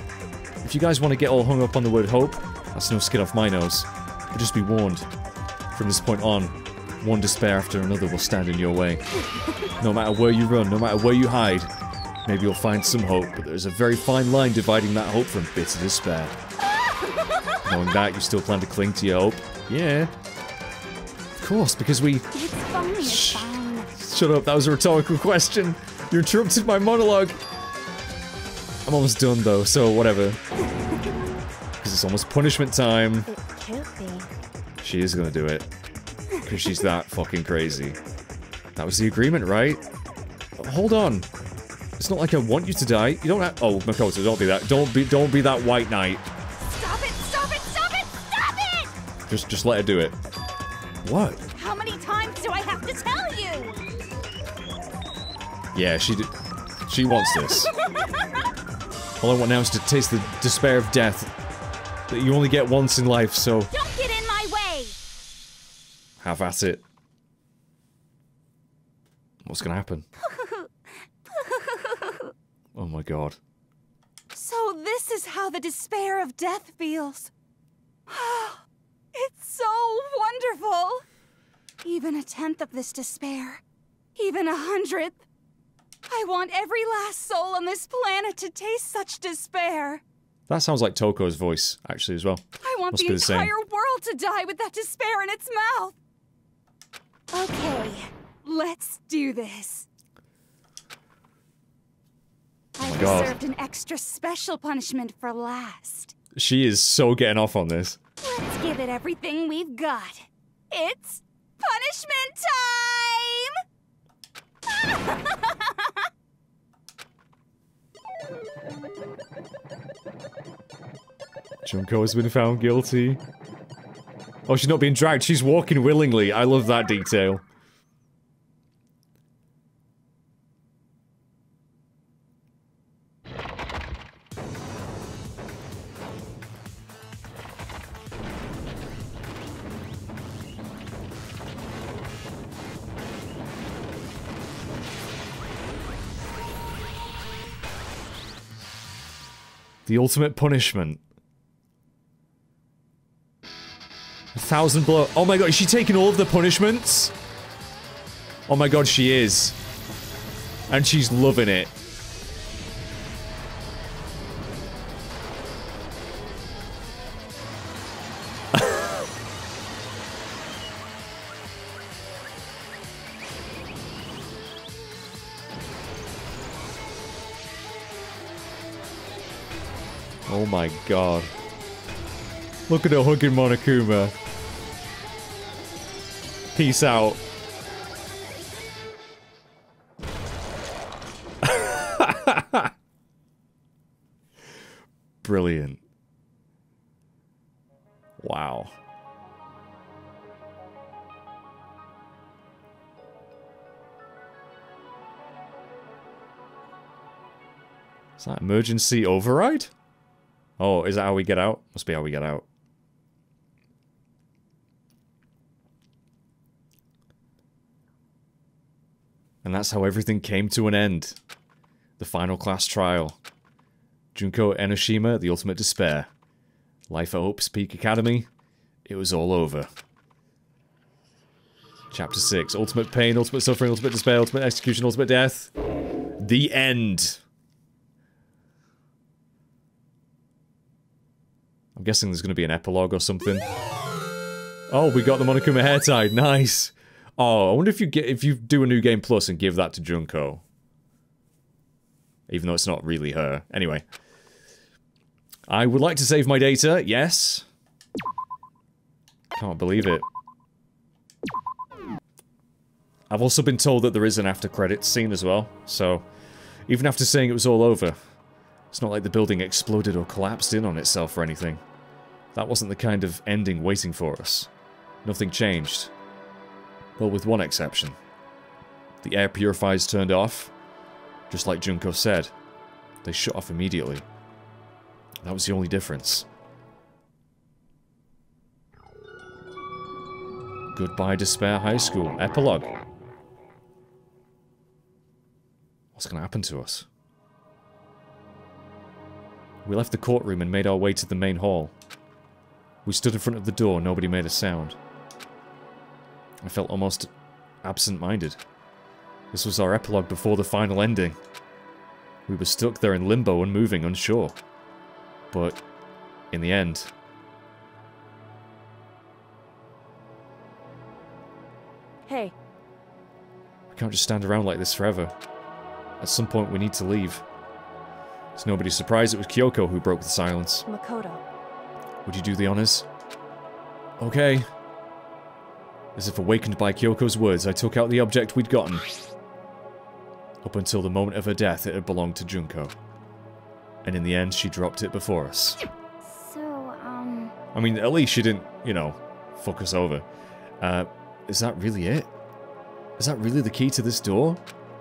If you guys want to get all hung up on the word hope, that's no skin off my nose. But just be warned. From this point on, one despair after another will stand in your way. No matter where you run, no matter where you hide, maybe you'll find some hope, but there's a very fine line dividing that hope from bitter despair. Knowing that, you still plan to cling to your hope? Yeah. Of course, because we... It's fine, it's fine. Shut up, that was a rhetorical question. You interrupted my monologue. I'm almost done though, so whatever. Because it's almost punishment time. it can't be. She is gonna do it. Because she's that fucking crazy. That was the agreement, right? Hold on. It's not like I want you to die. You don't have- Oh, Makoto, don't be that- don't be- don't be that white knight. Stop it! Stop it! Stop it! Stop it! Just- just let her do it. What? How many times do I have to tell you? Yeah, she did- She wants this. All I want now is to taste the despair of death. That you only get once in life, so Don't get in my way! Have at it. What's gonna happen? Oh my god. So this is how the despair of death feels. it's so wonderful. Even a tenth of this despair, even a hundredth. I want every last soul on this planet to taste such despair. That sounds like Toko's voice, actually, as well. I want Must the be the same. entire world to die with that despair in its mouth. Okay, let's do this. I my God. reserved an extra special punishment for last. She is so getting off on this. Let's give it everything we've got. It's punishment time! Junko has been found guilty. Oh, she's not being dragged. She's walking willingly. I love that detail. The ultimate punishment. A thousand blow. Oh my god, is she taking all of the punishments? Oh my god, she is. And she's loving it. oh my god. Look at her hugging Monokuma. Peace out. Brilliant. Wow. Is that emergency override? Oh, is that how we get out? Must be how we get out. And that's how everything came to an end. The final class trial. Junko Enoshima, The Ultimate Despair. Life at Hope's Peak Academy. It was all over. Chapter 6. Ultimate Pain, Ultimate Suffering, Ultimate Despair, Ultimate Execution, Ultimate Death. The End. I'm guessing there's going to be an epilogue or something. Oh, we got the Monokuma hair tied. Nice. Oh, I wonder if you get if you do a new game plus and give that to Junko. Even though it's not really her. Anyway. I would like to save my data, yes. Can't believe it. I've also been told that there is an after credits scene as well, so even after saying it was all over, it's not like the building exploded or collapsed in on itself or anything. That wasn't the kind of ending waiting for us. Nothing changed. Well, with one exception. The air purifiers turned off, just like Junko said. They shut off immediately. That was the only difference. Goodbye Despair High School. Epilogue. What's going to happen to us? We left the courtroom and made our way to the main hall. We stood in front of the door, nobody made a sound. I felt almost absent-minded. This was our epilogue before the final ending. We were stuck there in limbo, unmoving, unsure. But, in the end... Hey. We can't just stand around like this forever. At some point we need to leave. It's nobody's surprise it was Kyoko who broke the silence. Makoto. Would you do the honors? Okay. As if awakened by Kyoko's words, I took out the object we'd gotten. Up until the moment of her death, it had belonged to Junko. And in the end, she dropped it before us. So, um... I mean, at least she didn't, you know, fuck us over. Uh, is that really it? Is that really the key to this door?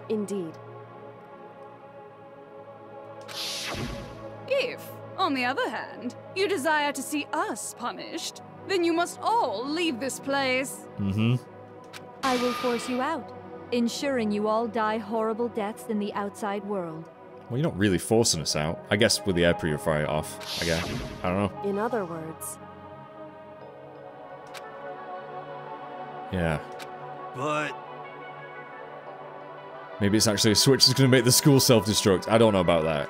Indeed. If, on the other hand, you desire to see us punished, then you must all leave this place. Mm-hmm. I will force you out, ensuring you all die horrible deaths in the outside world. Well, you're not really forcing us out. I guess with the air purifier off, I guess. I don't know. In other words. Yeah. But... Maybe it's actually a switch that's going to make the school self-destruct. I don't know about that.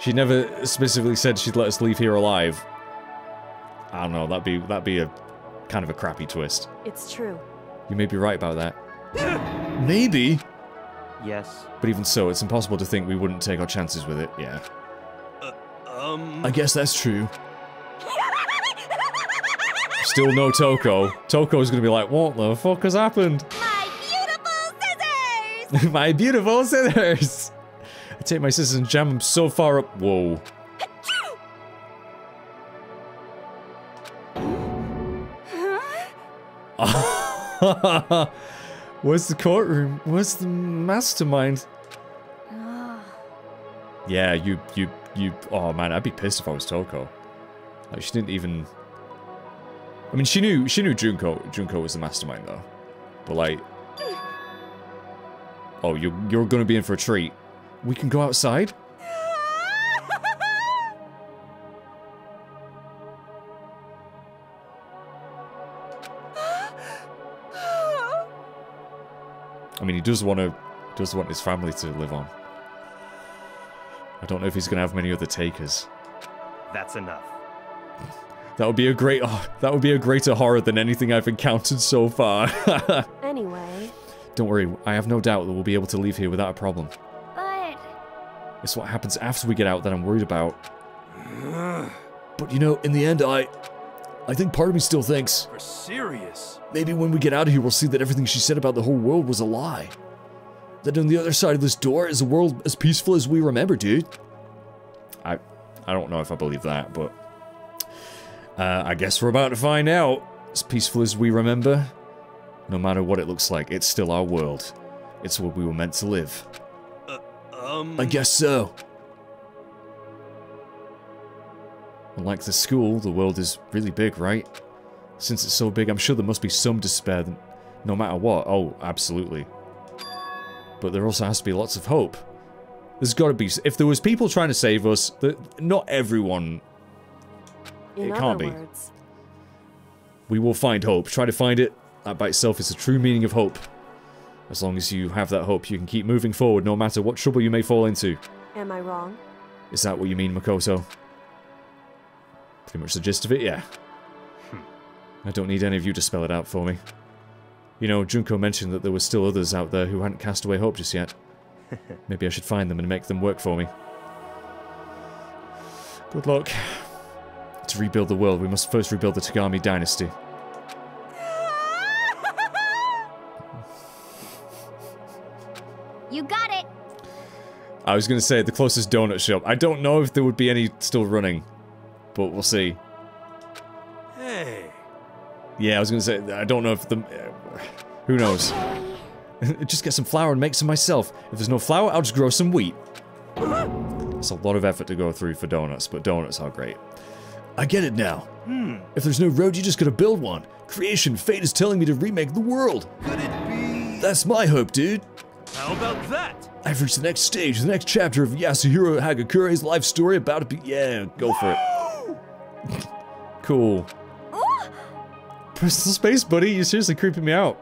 She never specifically said she'd let us leave here alive. I don't know, that'd be that'd be a kind of a crappy twist. It's true. You may be right about that. Maybe. Yes. But even so, it's impossible to think we wouldn't take our chances with it, yeah. Um... I guess that's true. Still no Toko. Toko's gonna be like, what the fuck has happened? My beautiful scissors! my beautiful scissors! I take my scissors and jam them so far up- whoa. Where's the courtroom? Where's the mastermind? Ah. yeah, you, you, you, oh man, I'd be pissed if I was Toko. Like, she didn't even... I mean, she knew, she knew Junko, Junko was the mastermind though. But like... Hmm. Oh, you, you're gonna be in for a treat. We can go outside? I mean, he does want to, does want his family to live on. I don't know if he's going to have many other takers. That's enough. That would be a great, oh, that would be a greater horror than anything I've encountered so far. anyway. Don't worry, I have no doubt that we'll be able to leave here without a problem. But... It's what happens after we get out that I'm worried about. but you know, in the end, I... I think part of me still thinks... You're serious? Maybe when we get out of here, we'll see that everything she said about the whole world was a lie. That on the other side of this door is a world as peaceful as we remember, dude. I... I don't know if I believe that, but... Uh, I guess we're about to find out. As peaceful as we remember, no matter what it looks like, it's still our world. It's where we were meant to live. Uh, um... I guess so. Like the school, the world is really big, right? Since it's so big, I'm sure there must be some despair, no matter what. Oh, absolutely. But there also has to be lots of hope. There's got to be... If there was people trying to save us, not everyone... In it can't be. words. We will find hope. Try to find it. That by itself is the true meaning of hope. As long as you have that hope, you can keep moving forward no matter what trouble you may fall into. Am I wrong? Is that what you mean, Makoto? Pretty much the gist of it, yeah. Hmm. I don't need any of you to spell it out for me. You know, Junko mentioned that there were still others out there who hadn't cast away hope just yet. Maybe I should find them and make them work for me. Good luck. To rebuild the world, we must first rebuild the Togami dynasty. You got it. I was going to say the closest donut shop. I don't know if there would be any still running, but we'll see. Hey. Yeah, I was going to say, I don't know if the... Uh, who knows? just get some flour and make some myself. If there's no flour, I'll just grow some wheat. It's a lot of effort to go through for donuts, but donuts are great. I get it now. Hmm. If there's no road, you just gotta build one. Creation, fate is telling me to remake the world. Could it be? That's my hope, dude. How about that? I've reached the next stage, the next chapter of Yasuhiro Hagakure's life story about to be- yeah, go for it. Cool. Personal space, buddy, you're seriously creeping me out.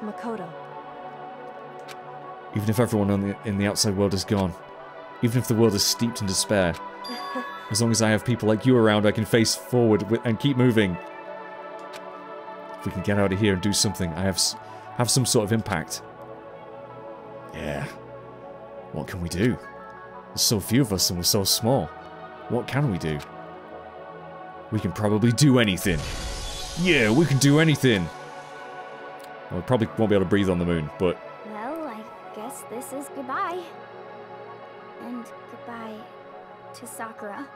Makoto, Even if everyone on the, in the outside world is gone, even if the world is steeped in despair, as long as I have people like you around, I can face forward with, and keep moving. If we can get out of here and do something, I have have some sort of impact. Yeah. What can we do? There's so few of us and we're so small. What can we do? We can probably do anything. Yeah, we can do anything. Well, we probably won't be able to breathe on the moon, but Well, I guess this is goodbye. And goodbye to Sakura.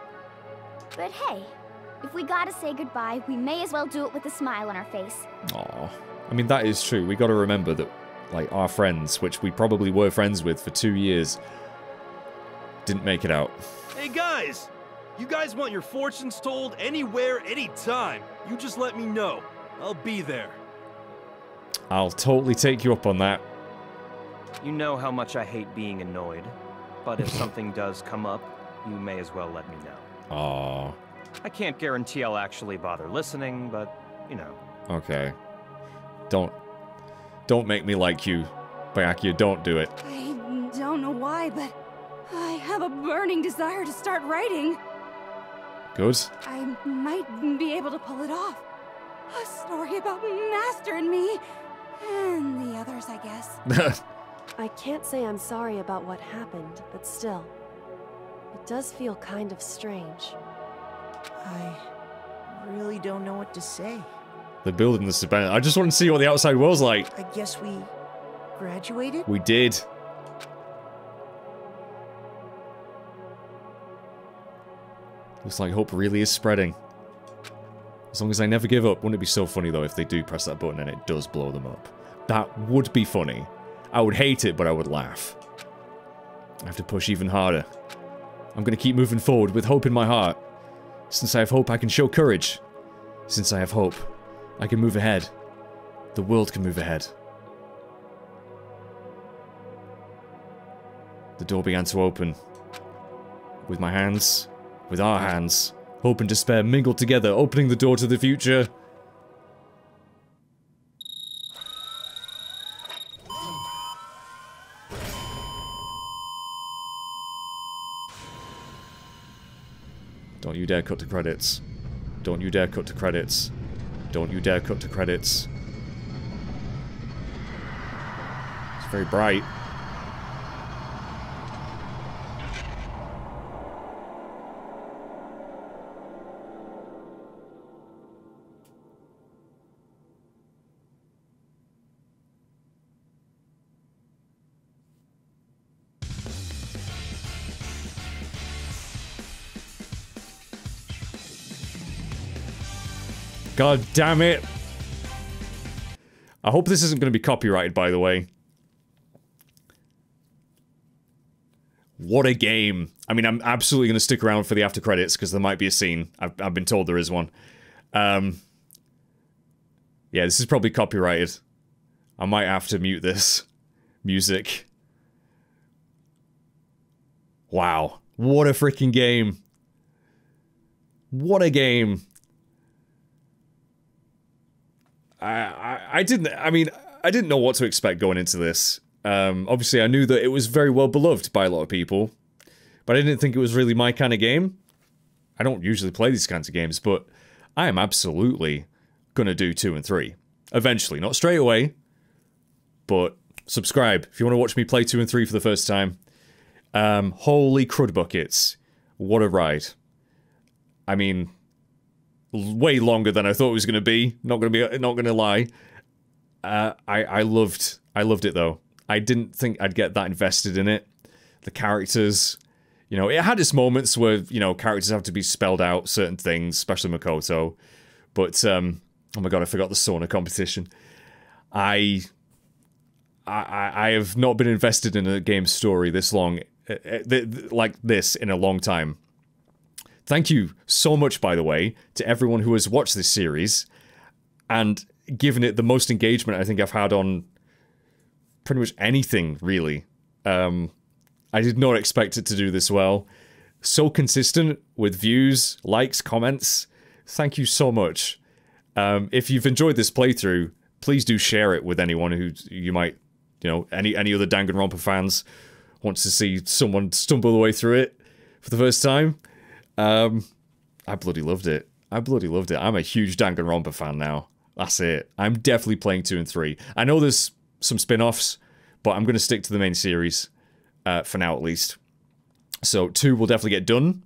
But hey, if we gotta say goodbye, we may as well do it with a smile on our face. Aw. I mean, that is true. We gotta remember that, like, our friends, which we probably were friends with for two years, didn't make it out. Hey guys! You guys want your fortunes told anywhere, anytime. You just let me know. I'll be there. I'll totally take you up on that. You know how much I hate being annoyed, but if something does come up, you may as well let me know. Aw. I can't guarantee I'll actually bother listening, but, you know. Okay. Don't. Don't make me like you, Byakuya. Don't do it. I don't know why, but I have a burning desire to start writing. Good? I might be able to pull it off. A story about Master and me. And the others, I guess. I can't say I'm sorry about what happened, but still. It does feel kind of strange. I really don't know what to say. They're building this event. I just want to see what the outside world's like. I guess we graduated? We did. Looks like hope really is spreading. As long as I never give up. Wouldn't it be so funny, though, if they do press that button and it does blow them up? That would be funny. I would hate it, but I would laugh. I have to push even harder. I'm going to keep moving forward with hope in my heart. Since I have hope, I can show courage. Since I have hope, I can move ahead. The world can move ahead. The door began to open. With my hands, with our hands, hope and despair mingled together, opening the door to the future. Don't you dare cut to credits. Don't you dare cut to credits. Don't you dare cut to credits. It's very bright. God damn it. I hope this isn't going to be copyrighted, by the way. What a game. I mean, I'm absolutely going to stick around for the after credits because there might be a scene. I've, I've been told there is one. Um, yeah, this is probably copyrighted. I might have to mute this music. Wow. What a freaking game. What a game. I, I, didn't. I mean, I didn't know what to expect going into this. Um, obviously, I knew that it was very well beloved by a lot of people, but I didn't think it was really my kind of game. I don't usually play these kinds of games, but I am absolutely gonna do two and three. Eventually, not straight away, but subscribe if you want to watch me play two and three for the first time. Um, holy crud buckets. What a ride. I mean, way longer than I thought it was going to be. Not going to be, not going to lie. Uh, I, I loved, I loved it though. I didn't think I'd get that invested in it. The characters, you know, it had its moments where, you know, characters have to be spelled out certain things, especially Makoto. But, um, oh my god, I forgot the sauna competition. I, I, I have not been invested in a game story this long, uh, uh, like this in a long time. Thank you so much, by the way, to everyone who has watched this series and given it the most engagement I think I've had on pretty much anything, really. Um, I did not expect it to do this well. So consistent with views, likes, comments. Thank you so much. Um, if you've enjoyed this playthrough, please do share it with anyone who you might, you know, any any other Danganronpa fans wants to see someone stumble the way through it for the first time. Um, I bloody loved it. I bloody loved it. I'm a huge Danganronpa fan now. That's it. I'm definitely playing two and three. I know there's some spin-offs, but I'm going to stick to the main series uh, for now at least. So two will definitely get done.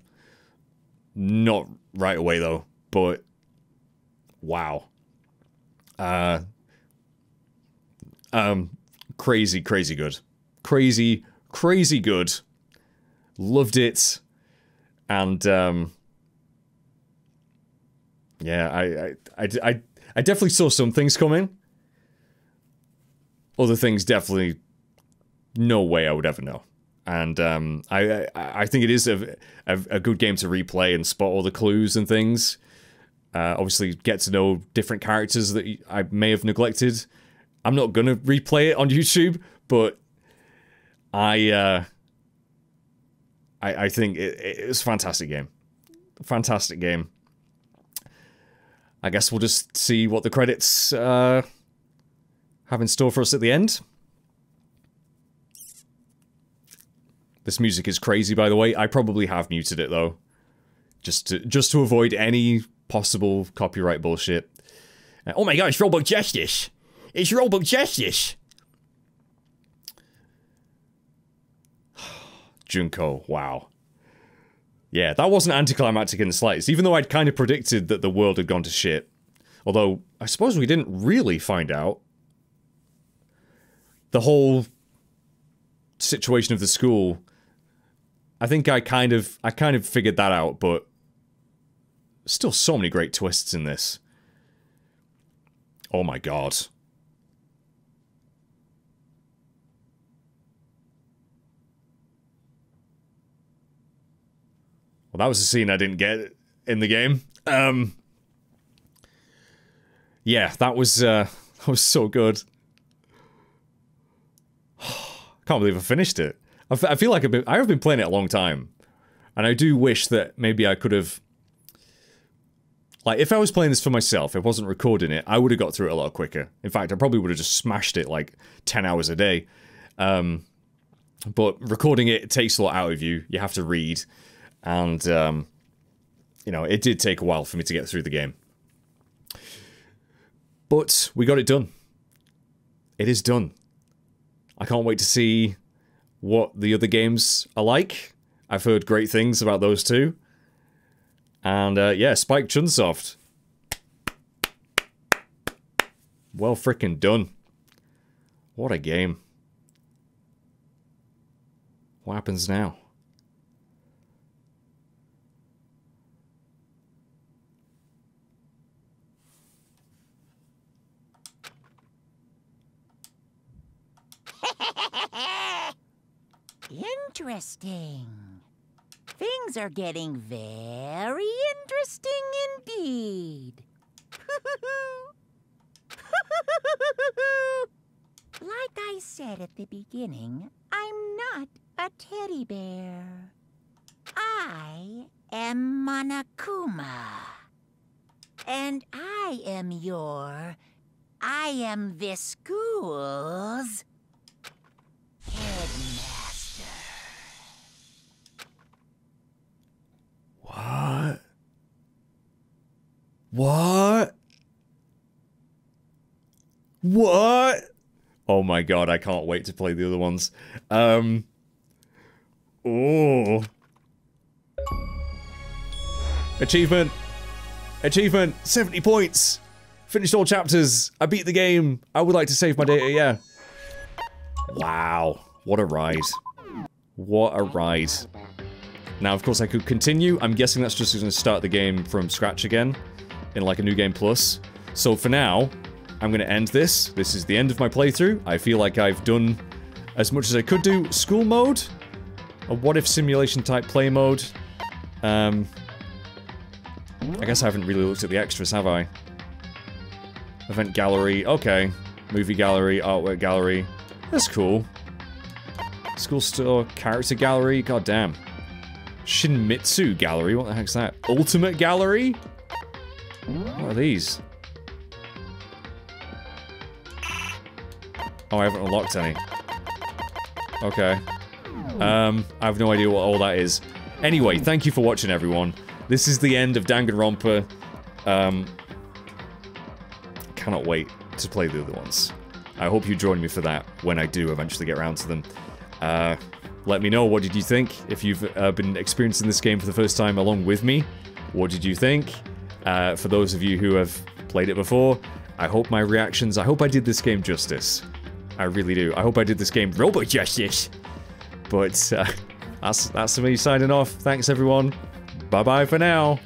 Not right away though, but wow. Uh, um, crazy, crazy good. Crazy, crazy good. Loved it and um, yeah, I, I, I, I, definitely saw some things coming. Other things definitely, no way I would ever know. And um, I, I, I think it is a, a, a, good game to replay and spot all the clues and things. Uh, obviously, get to know different characters that I may have neglected. I'm not gonna replay it on YouTube, but I. Uh, I, I think it, it was a fantastic game. Fantastic game. I guess we'll just see what the credits uh, have in store for us at the end. This music is crazy, by the way. I probably have muted it though, just to just to avoid any possible copyright bullshit. Uh, oh my gosh, Robot Justice! It's Robot Justice! Junko, wow. Yeah, that wasn't anticlimactic in the slightest, even though I'd kind of predicted that the world had gone to shit. Although, I suppose we didn't really find out. The whole situation of the school, I think I kind of, I kind of figured that out, but still so many great twists in this. Oh my god. Well, that was a scene I didn't get in the game. Um, yeah, that was uh, that was so good. Can't believe I finished it. I, feel like I've been, I have been playing it a long time, and I do wish that maybe I could have. Like, if I was playing this for myself, if I wasn't recording it, I would have got through it a lot quicker. In fact, I probably would have just smashed it like 10 hours a day. Um, but recording it, it takes a lot out of you. You have to read and um, you know it did take a while for me to get through the game. But we got it done. It is done. I can't wait to see what the other games are like. I've heard great things about those two. And uh, yeah spike chunsoft. Well freaking done. What a game. What happens now Interesting. Things are getting very interesting indeed. like I said at the beginning, I'm not a teddy bear. I am Monokuma. And I am your... I am this school's... headmaster. What? What? What? Oh my god, I can't wait to play the other ones. Um. Oh. Achievement. Achievement. 70 points. Finished all chapters. I beat the game. I would like to save my data, yeah. Wow. What a ride. What a ride. Now, of course, I could continue. I'm guessing that's just going to start the game from scratch again in like a new game plus. So for now, I'm going to end this. This is the end of my playthrough. I feel like I've done as much as I could do. School mode? A what-if simulation type play mode? Um, I guess I haven't really looked at the extras, have I? Event gallery, okay. Movie gallery, artwork gallery. That's cool. School store, character gallery, god damn. Shinmitsu gallery, what the heck's that? Ultimate gallery? What are these? Oh, I haven't unlocked any. Okay. Um, I have no idea what all that is. Anyway, thank you for watching, everyone. This is the end of Danganronpa. Um, cannot wait to play the other ones. I hope you join me for that when I do eventually get around to them. Uh, let me know, what did you think? If you've uh, been experiencing this game for the first time along with me, what did you think? Uh, for those of you who have played it before, I hope my reactions, I hope I did this game justice. I really do. I hope I did this game robo justice. But uh, that's, that's me signing off. Thanks everyone. Bye bye for now.